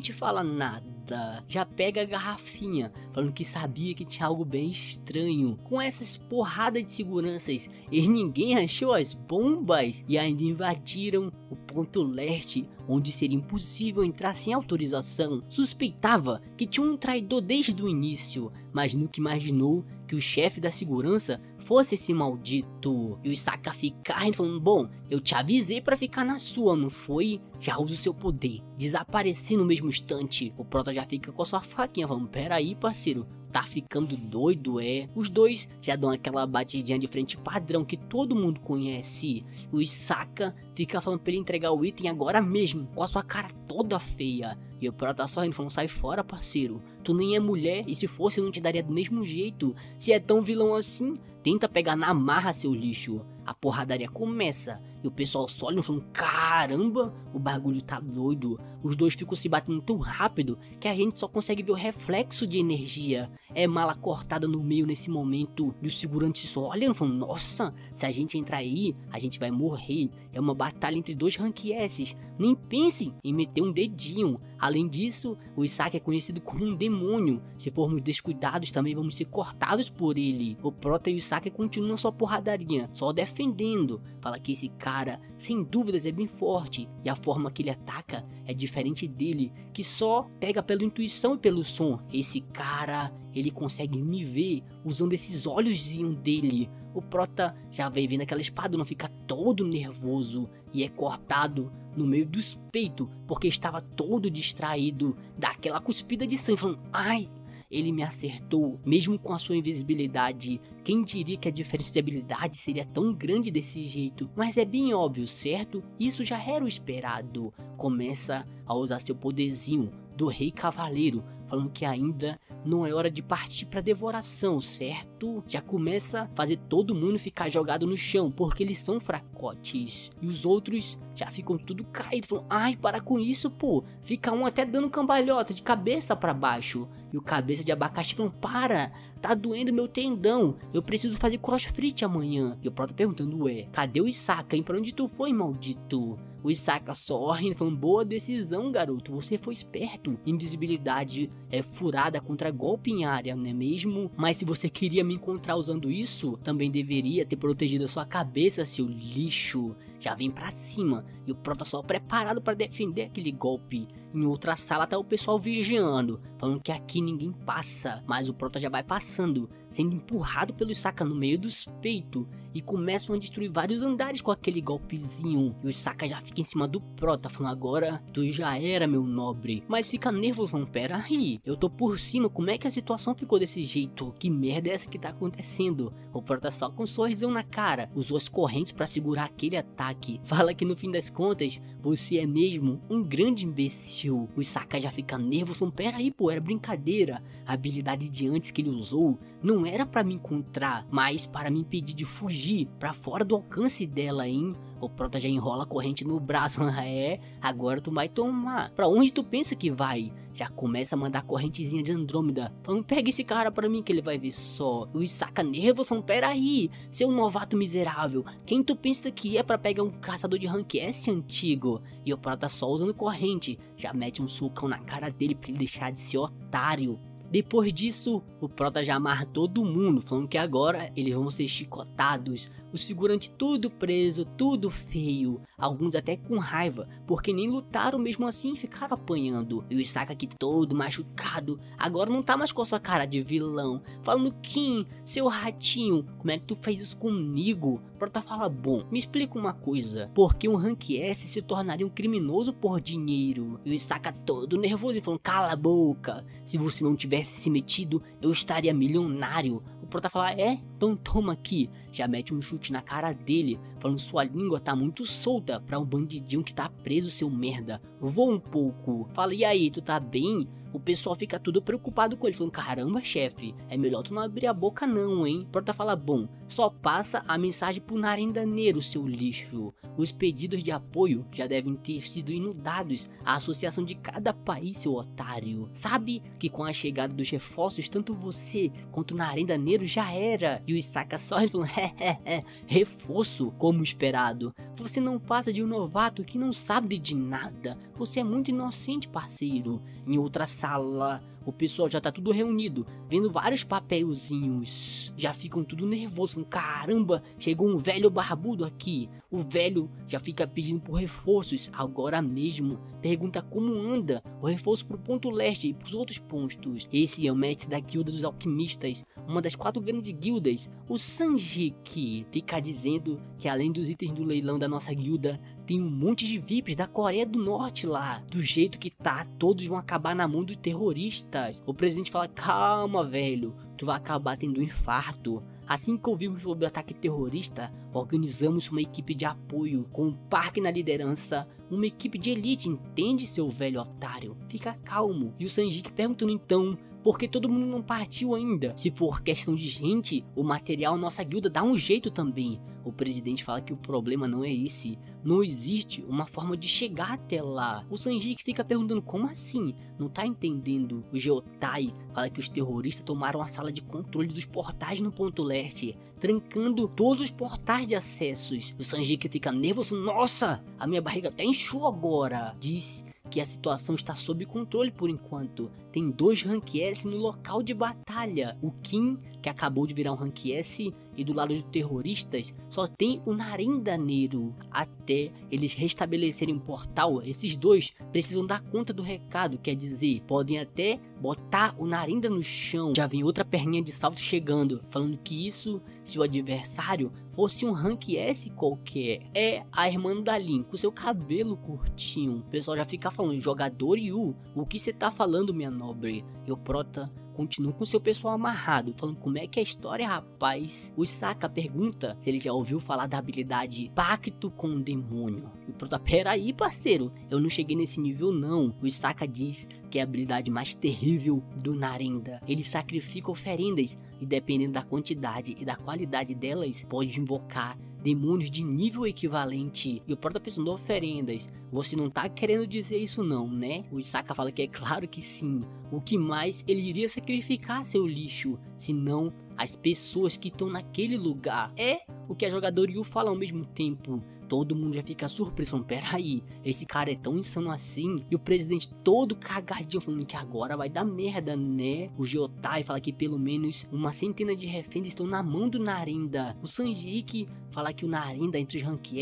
Speaker 1: te falar nada. Já pega a garrafinha, falando que sabia que tinha algo bem estranho. Com essas porradas de seguranças, e ninguém achou as bombas e ainda invadiram o ponto leste, onde seria impossível entrar sem autorização. Suspeitava que tinha um traidor desde o início, mas nunca imaginou que o chefe da segurança fosse esse maldito. E o Isaka fica falando, bom, eu te avisei para ficar na sua, não foi? Já usa o seu poder, desaparecer no mesmo instante. O Prota já fica com a sua faquinha, vamos, pera aí parceiro, tá ficando doido, é? Os dois já dão aquela batidinha de frente padrão que todo mundo conhece. O Isaka fica falando pra ele entregar o item agora mesmo, com a sua cara toda feia. E o Prota tá sorrindo, falando, sai fora, parceiro. Tu nem é mulher, e se fosse não te daria do mesmo jeito. Se é tão vilão assim, tenta pegar na marra, seu lixo. A porradaria começa e o pessoal só olha falando: caramba, o bagulho tá doido. Os dois ficam se batendo tão rápido que a gente só consegue ver o reflexo de energia. É mala cortada no meio nesse momento. E os segurantes só olhando falando: nossa, se a gente entrar aí, a gente vai morrer. É uma batalha entre dois rank S. Nem pensem em meter um dedinho. Além disso, o Isaac é conhecido como um demônio. Se formos descuidados, também vamos ser cortados por ele. O Prota e o Isaac continuam sua porradaria, só defendendo. Fala que esse cara, sem dúvidas, é bem forte. E a forma que ele ataca é diferente dele, que só pega pela intuição e pelo som. Esse cara, ele consegue me ver usando esses olhos dele. O Prota já vem vendo aquela espada, não fica todo nervoso e é cortado no meio dos peitos, porque estava todo distraído daquela cuspida de sangue, falando, ai, ele me acertou, mesmo com a sua invisibilidade. Quem diria que a diferença de habilidade seria tão grande desse jeito? Mas é bem óbvio, certo? Isso já era o esperado. Começa a usar seu poderzinho do Rei Cavaleiro, falando que ainda não é hora de partir para devoração, certo? Já começa a fazer todo mundo ficar jogado no chão, porque eles são fracotes. E os outros já ficam tudo caídos, falando: "Ai, para com isso, pô". Fica um até dando cambalhota de cabeça para baixo. E o cabeça de abacaxi falando: "Para, tá doendo meu tendão. Eu preciso fazer crossfit amanhã". E o Proto perguntando: "Ué, cadê o Isaka? Hein? Pra onde tu foi, maldito?" O Isaka sorrindo, falando: Boa decisão, garoto. Você foi esperto. Invisibilidade é furada contra golpe em área, não é mesmo? Mas se você queria me encontrar usando isso, também deveria ter protegido a sua cabeça, seu lixo. Já vem pra cima e o Protossol preparado para defender aquele golpe. Em outra sala tá o pessoal vigiando, falando que aqui ninguém passa, mas o Prota já vai passando, sendo empurrado pelo Isaka no meio dos peitos e começam a destruir vários andares com aquele golpezinho. E o Saka já fica em cima do Prota, falando agora, tu já era meu nobre. Mas fica nervoso, não, pera aí, eu tô por cima, como é que a situação ficou desse jeito? Que merda é essa que tá acontecendo? O Prota só com um sorrisão na cara, usou as correntes para segurar aquele ataque. [LAUGHS] Fala que no fim das contas, você é mesmo um grande imbecil. O Saka já fica nervoso, pera aí, pô, era brincadeira. A habilidade de antes que ele usou não era para me encontrar, mas para me impedir de fugir para fora do alcance dela, hein? O Prota já enrola a corrente no braço. [LAUGHS] é, agora tu vai tomar. Pra onde tu pensa que vai? Já começa a mandar correntezinha de Andrômeda. Falando, pega esse cara pra mim que ele vai ver só. O saca nervoso, peraí. Seu novato miserável. Quem tu pensa que é pra pegar um caçador de rank S antigo? E o Prota só usando corrente. Já mete um socão na cara dele pra ele deixar de ser otário. Depois disso, o Prota já amarra todo mundo, falando que agora eles vão ser chicotados, os figurantes tudo preso, tudo feio, alguns até com raiva, porque nem lutaram mesmo assim ficaram apanhando. E o Isaka aqui todo machucado, agora não tá mais com essa cara de vilão, falando Kim, seu ratinho, como é que tu fez isso comigo? Prota fala, bom, me explica uma coisa, porque um Rank S se tornaria um criminoso por dinheiro? E o Isaka todo nervoso e falando, cala a boca, se você não tivesse se metido, eu estaria milionário. O Prota fala, é? Então toma aqui. Já mete um chute na cara dele, falando sua língua tá muito solta pra um bandidinho que tá preso, seu merda. Voa um pouco. Fala, e aí, tu tá bem? o pessoal fica tudo preocupado com ele, falando: caramba, chefe, é melhor tu não abrir a boca, não, hein? Porta fala: bom, só passa a mensagem pro Narendaneiro, seu lixo. Os pedidos de apoio já devem ter sido inundados à associação de cada país, seu otário. Sabe que com a chegada dos reforços, tanto você quanto o Narendaneiro já era. E o Isaka só falando: é, é, é, reforço, esperado. Você não passa de um novato que não sabe de nada. Você é muito inocente, parceiro. Em outra sala, o pessoal já tá tudo reunido, vendo vários papelzinhos. Já ficam tudo nervoso, caramba, chegou um velho barbudo aqui. O velho já fica pedindo por reforços agora mesmo. Pergunta como anda o reforço pro ponto leste e pros outros pontos. Esse é o mestre da guilda dos alquimistas, uma das quatro grandes guildas, o Sanjiki. Fica dizendo que além dos itens do leilão da nossa guilda, tem um monte de VIPs da Coreia do Norte lá. Do jeito que tá, todos vão acabar na mão dos terroristas. O presidente fala: calma, velho, tu vai acabar tendo um infarto. Assim que ouvimos sobre o ataque terrorista, organizamos uma equipe de apoio com o Parque na liderança, uma equipe de elite, entende seu velho otário? Fica calmo. E o Sanjik perguntando então porque todo mundo não partiu ainda. Se for questão de gente, o material nossa guilda dá um jeito também. O presidente fala que o problema não é esse. Não existe uma forma de chegar até lá. O Sanjik fica perguntando como assim? Não tá entendendo. O Geotai fala que os terroristas tomaram a sala de controle dos portais no ponto leste, trancando todos os portais de acessos. O Sanjik fica nervoso. Nossa, a minha barriga até inchou agora. Diz que a situação está sob controle por enquanto. Tem dois Rank S no local de batalha. O Kim, que acabou de virar um Rank S, e do lado dos terroristas só tem o Narendaneiro. Até eles restabelecerem o portal, esses dois precisam dar conta do recado, quer dizer, podem até botar o Narinda no chão. Já vem outra perninha de salto chegando, falando que isso, se o adversário fosse um rank S qualquer, é a irmã da Lin, com seu cabelo curtinho. O pessoal já fica falando, jogador Yu, o que você tá falando, minha nobre? O Prota continua com seu pessoal amarrado, falando como é que é a história, rapaz. O Saka pergunta se ele já ouviu falar da habilidade Pacto com o Demônio. E o Prota, peraí, parceiro, eu não cheguei nesse nível não. O Saka diz que é a habilidade mais terrível do Narenda. Ele sacrifica oferendas e dependendo da quantidade e da qualidade delas, pode invocar demônios de nível equivalente. E o Prota pensando, oferendas, você não tá querendo dizer isso não, né? O Isaka fala que é claro que sim. O que mais ele iria sacrificar seu lixo, se não as pessoas que estão naquele lugar. É o que a jogador Yu fala ao mesmo tempo todo mundo já fica surpreso, falando, peraí, esse cara é tão insano assim, e o presidente todo cagadinho, falando que agora vai dar merda, né? O Geotai fala que pelo menos uma centena de reféns estão na mão do Narenda. O Sanjiki fala que o Narenda entre os rank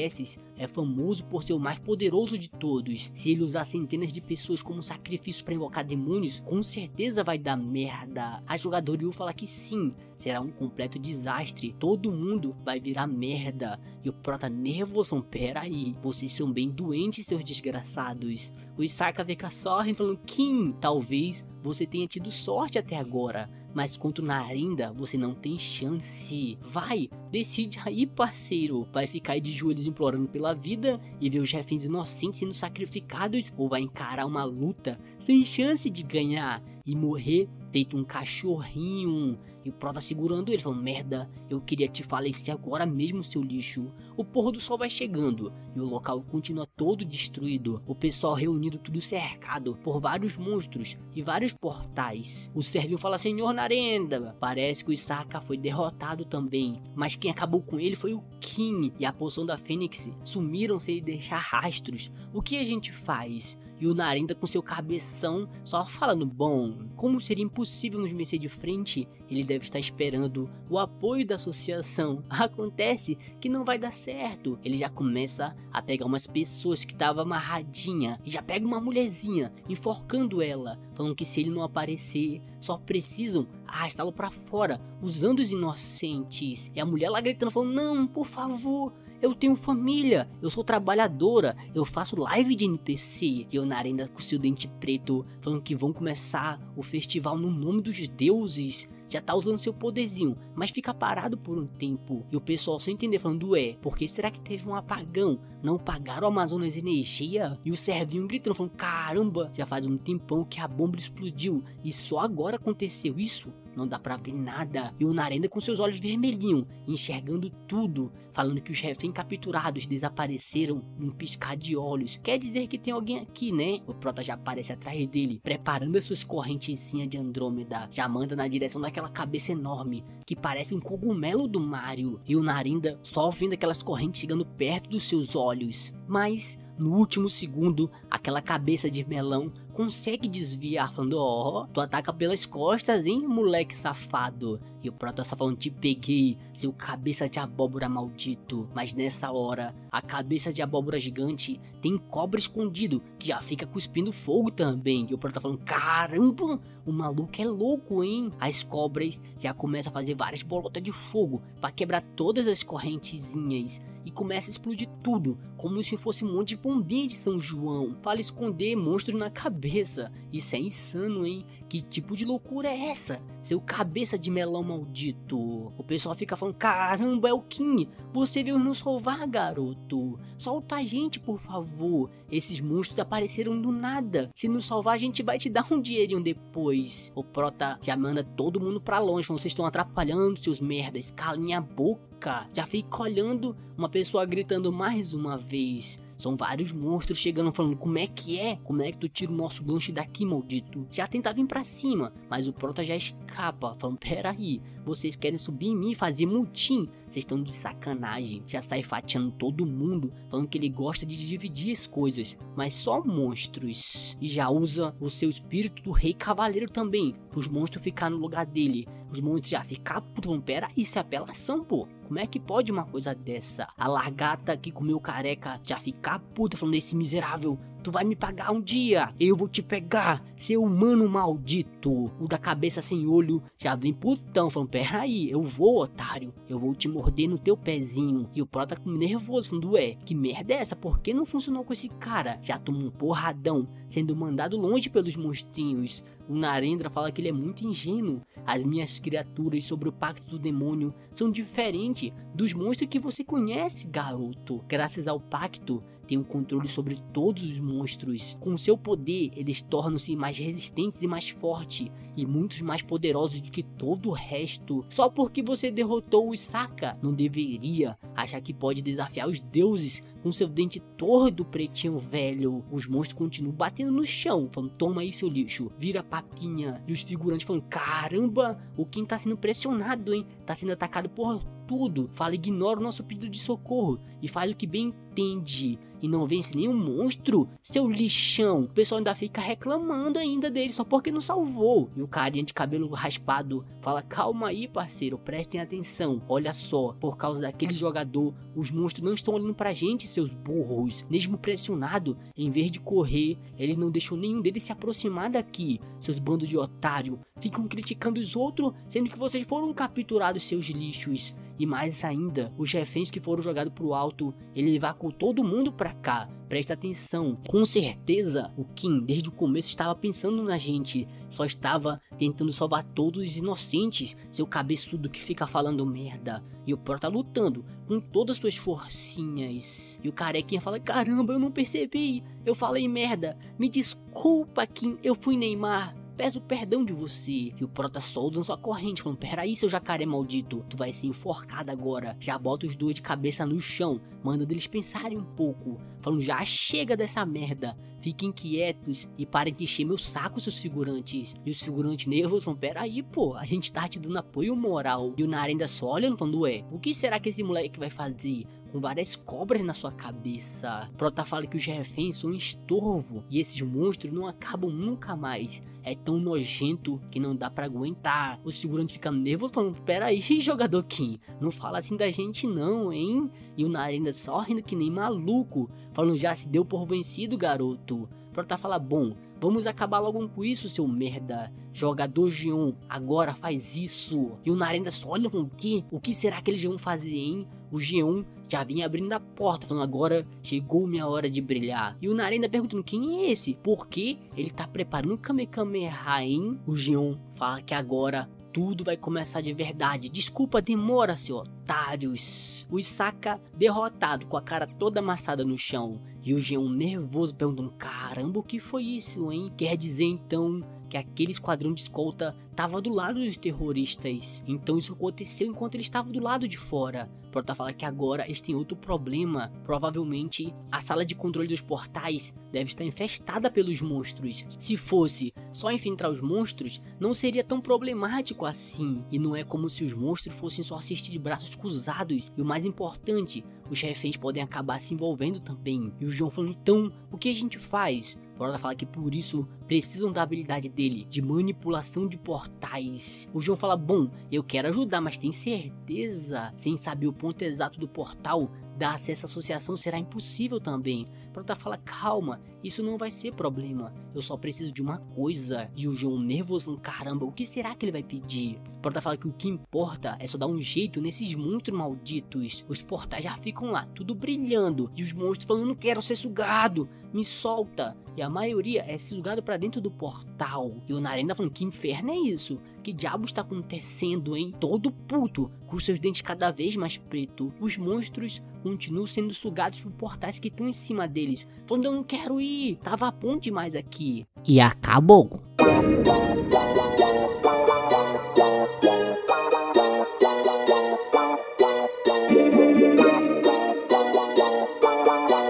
Speaker 1: é famoso por ser o mais poderoso de todos. Se ele usar centenas de pessoas como sacrifício para invocar demônios, com certeza vai dar merda. A jogadora Yu fala que sim, será um completo desastre. Todo mundo vai virar merda. E o prota nervoso, pera aí, vocês são bem doentes, seus desgraçados. O Isaka fica sorrindo falando, Kim, talvez você tenha tido sorte até agora. Mas contra o Narinda, você não tem chance. Vai, decide aí, parceiro. Vai ficar aí de joelhos implorando pela vida e ver os reféns inocentes sendo sacrificados ou vai encarar uma luta sem chance de ganhar e morrer feito um cachorrinho. E o Pro tá segurando ele, falando: Merda, eu queria te falecer agora mesmo, seu lixo. O pôr do sol vai chegando e o local continua todo destruído. O pessoal reunido, tudo cercado por vários monstros e vários portais. O Servil fala: Senhor Narenda, parece que o Isaka foi derrotado também. Mas quem acabou com ele foi o Kim e a poção da Fênix sumiram sem deixar rastros. O que a gente faz? E o Narenda com seu cabeção só falando: Bom, como seria impossível nos vencer de frente, ele deve estar esperando o apoio da associação. [LAUGHS] Acontece que não vai dar certo. Ele já começa a pegar umas pessoas que estavam amarradinha e já pega uma mulherzinha, enforcando ela, falando que se ele não aparecer, só precisam arrastá-lo para fora, usando os inocentes. E a mulher lá gritando, falando: Não, por favor, eu tenho família, eu sou trabalhadora, eu faço live de NPC. E eu na arena com seu dente preto, falando que vão começar o festival no nome dos deuses já tá usando seu poderzinho, mas fica parado por um tempo. E o pessoal sem entender falando, é, porque será que teve um apagão? Não pagaram o Amazonas energia? E o servinho gritando, falando, caramba, já faz um tempão que a bomba explodiu e só agora aconteceu isso? Não dá pra ver nada. E o Narenda com seus olhos vermelhinhos, enxergando tudo, falando que os reféns capturados desapareceram num piscar de olhos. Quer dizer que tem alguém aqui, né? O Prota já aparece atrás dele, preparando as suas correntezinhas de Andrômeda. Já manda na direção daquela cabeça enorme, que parece um cogumelo do Mario. E o Narinda só vendo aquelas correntes chegando perto dos seus olhos. Mas no último segundo, aquela cabeça de melão consegue desviar, falando: Ó, oh, tu ataca pelas costas, hein, moleque safado. E o Proto está falando: Te peguei, seu cabeça de abóbora maldito. Mas nessa hora, a cabeça de abóbora gigante tem cobra escondido, que já fica cuspindo fogo também. E o Proto tá falando: Caramba, o maluco é louco, hein? As cobras já começam a fazer várias bolotas de fogo para quebrar todas as correntezinhas e começa a explodir tudo, como se fosse um monte de bombinha de São João. Fala esconder monstros na cabeça. Isso é insano, hein? Que tipo de loucura é essa? Seu cabeça de melão maldito. O pessoal fica falando: caramba, é o Kim. Você veio nos salvar, garoto. Solta a gente, por favor. Esses monstros apareceram do nada. Se nos salvar, a gente vai te dar um dinheirinho depois. O Prota já manda todo mundo pra longe. Vocês estão atrapalhando, seus merdas. Calem a boca. Já fica olhando uma pessoa gritando mais uma vez. São vários monstros chegando falando como é que é? Como é que tu tira o nosso gancho daqui, maldito? Já tenta vir pra cima, mas o Prota já escapa, falando, pera aí, vocês querem subir em mim e fazer mutim? Vocês estão de sacanagem. Já sai fatiando todo mundo, falando que ele gosta de dividir as coisas, mas só monstros. E já usa o seu espírito do rei cavaleiro também, os monstros ficar no lugar dele. Os monstros já ficam puto, pera, isso é apelação, pô. Como é que pode uma coisa dessa? A largata que comeu careca já fica puta falando desse miserável. Tu vai me pagar um dia, eu vou te pegar, seu humano maldito. O da cabeça sem olho já vem putão, falando: Peraí, eu vou, otário, eu vou te morder no teu pezinho. E o Prota tá nervoso, falando: Ué, que merda é essa? Por que não funcionou com esse cara? Já tomou um porradão, sendo mandado longe pelos monstrinhos. O Narendra fala que ele é muito ingênuo. As minhas criaturas sobre o pacto do demônio são diferentes dos monstros que você conhece, garoto. Graças ao pacto, tem o controle sobre todos os monstros. Com seu poder, eles tornam-se mais resistentes e mais fortes, e muitos mais poderosos do que todo o resto. Só porque você derrotou o Saka, não deveria achar que pode desafiar os deuses com seu dente tordo pretinho velho. Os monstros continuam batendo no chão, falando: toma aí seu lixo, vira papinha. E os figurantes falando: caramba, o Kim tá sendo pressionado, hein? tá sendo atacado por tudo. Fala, ignora o nosso pedido de socorro e fale o que bem entende. E não vence nenhum monstro, seu lixão. O pessoal ainda fica reclamando ainda dele só porque não salvou. E o carinha de cabelo raspado fala: Calma aí, parceiro, prestem atenção. Olha só, por causa daquele jogador, os monstros não estão olhando pra gente, seus burros. Mesmo pressionado, em vez de correr, ele não deixou nenhum deles se aproximar daqui. Seus bandos de otário ficam criticando os outros, sendo que vocês foram capturados, seus lixos. E mais ainda, os reféns que foram jogados pro alto, ele com todo mundo pra cá. Presta atenção. Com certeza, o Kim, desde o começo, estava pensando na gente. Só estava tentando salvar todos os inocentes, seu cabeçudo que fica falando merda. E o Pro tá lutando com todas as suas forcinhas. E o carequinha fala: Caramba, eu não percebi. Eu falei merda. Me desculpa, Kim, eu fui Neymar peço perdão de você. E o Prota solta sua corrente, falando: Peraí, seu jacaré maldito, tu vai ser enforcado agora. Já bota os dois de cabeça no chão, manda eles pensarem um pouco. Falando: Já chega dessa merda. Fiquem quietos e parem de encher meu saco, seus figurantes. E os figurantes nervosos falam: Peraí, pô, a gente tá te dando apoio moral. E o Nara ainda só olhando, falando: Ué, o que será que esse moleque vai fazer? Com várias cobras na sua cabeça. Prota fala que os reféns são um estorvo e esses monstros não acabam nunca mais. É tão nojento que não dá para aguentar. O segurante fica nervoso falando: Pera aí, [LAUGHS] jogador Kim, não fala assim da gente não, hein? E o Narenda só rindo que nem maluco, falando: Já se deu por vencido, garoto. Prota fala: Bom, Vamos acabar logo com isso, seu merda. Jogador G1, agora faz isso. E o Narenda só olha com o que? O que será que eles vão fazer, hein? O G1 já vinha abrindo a porta, falando agora chegou minha hora de brilhar. E o Narenda perguntando quem é esse? Porque ele tá preparando o Kamehameha, hein? O G1 fala que agora tudo vai começar de verdade. Desculpa, demora, seu otários. O Isaka derrotado, com a cara toda amassada no chão. E o G1 nervoso perguntando: Caramba, o que foi isso, hein? Quer dizer então que aquele esquadrão de escolta estava do lado dos terroristas. Então isso aconteceu enquanto ele estava do lado de fora. Prota fala que agora eles têm outro problema. Provavelmente a sala de controle dos portais deve estar infestada pelos monstros. Se fosse só infiltrar os monstros, não seria tão problemático assim. E não é como se os monstros fossem só assistir de braços cruzados. E o mais importante, os reféns podem acabar se envolvendo também. E o João falando, então, o que a gente faz? Froda fala que por isso precisam da habilidade dele de manipulação de portais. O João fala: Bom, eu quero ajudar, mas tem certeza? Sem saber o ponto exato do portal, dar acesso à associação será impossível também. Prota fala, calma, isso não vai ser problema. Eu só preciso de uma coisa. E o João nervoso falando, caramba, o que será que ele vai pedir? Prota fala que o que importa é só dar um jeito nesses monstros malditos. Os portais já ficam lá, tudo brilhando. E os monstros falando, não quero ser sugado, me solta. E a maioria é sugado para dentro do portal. E o Narenda falando, que inferno é isso? Que diabo está acontecendo, hein? Todo puto, com seus dentes cada vez mais preto. Os monstros continuam sendo sugados por portais que estão em cima deles, falando: Eu não quero ir, tava bom demais aqui. E acabou.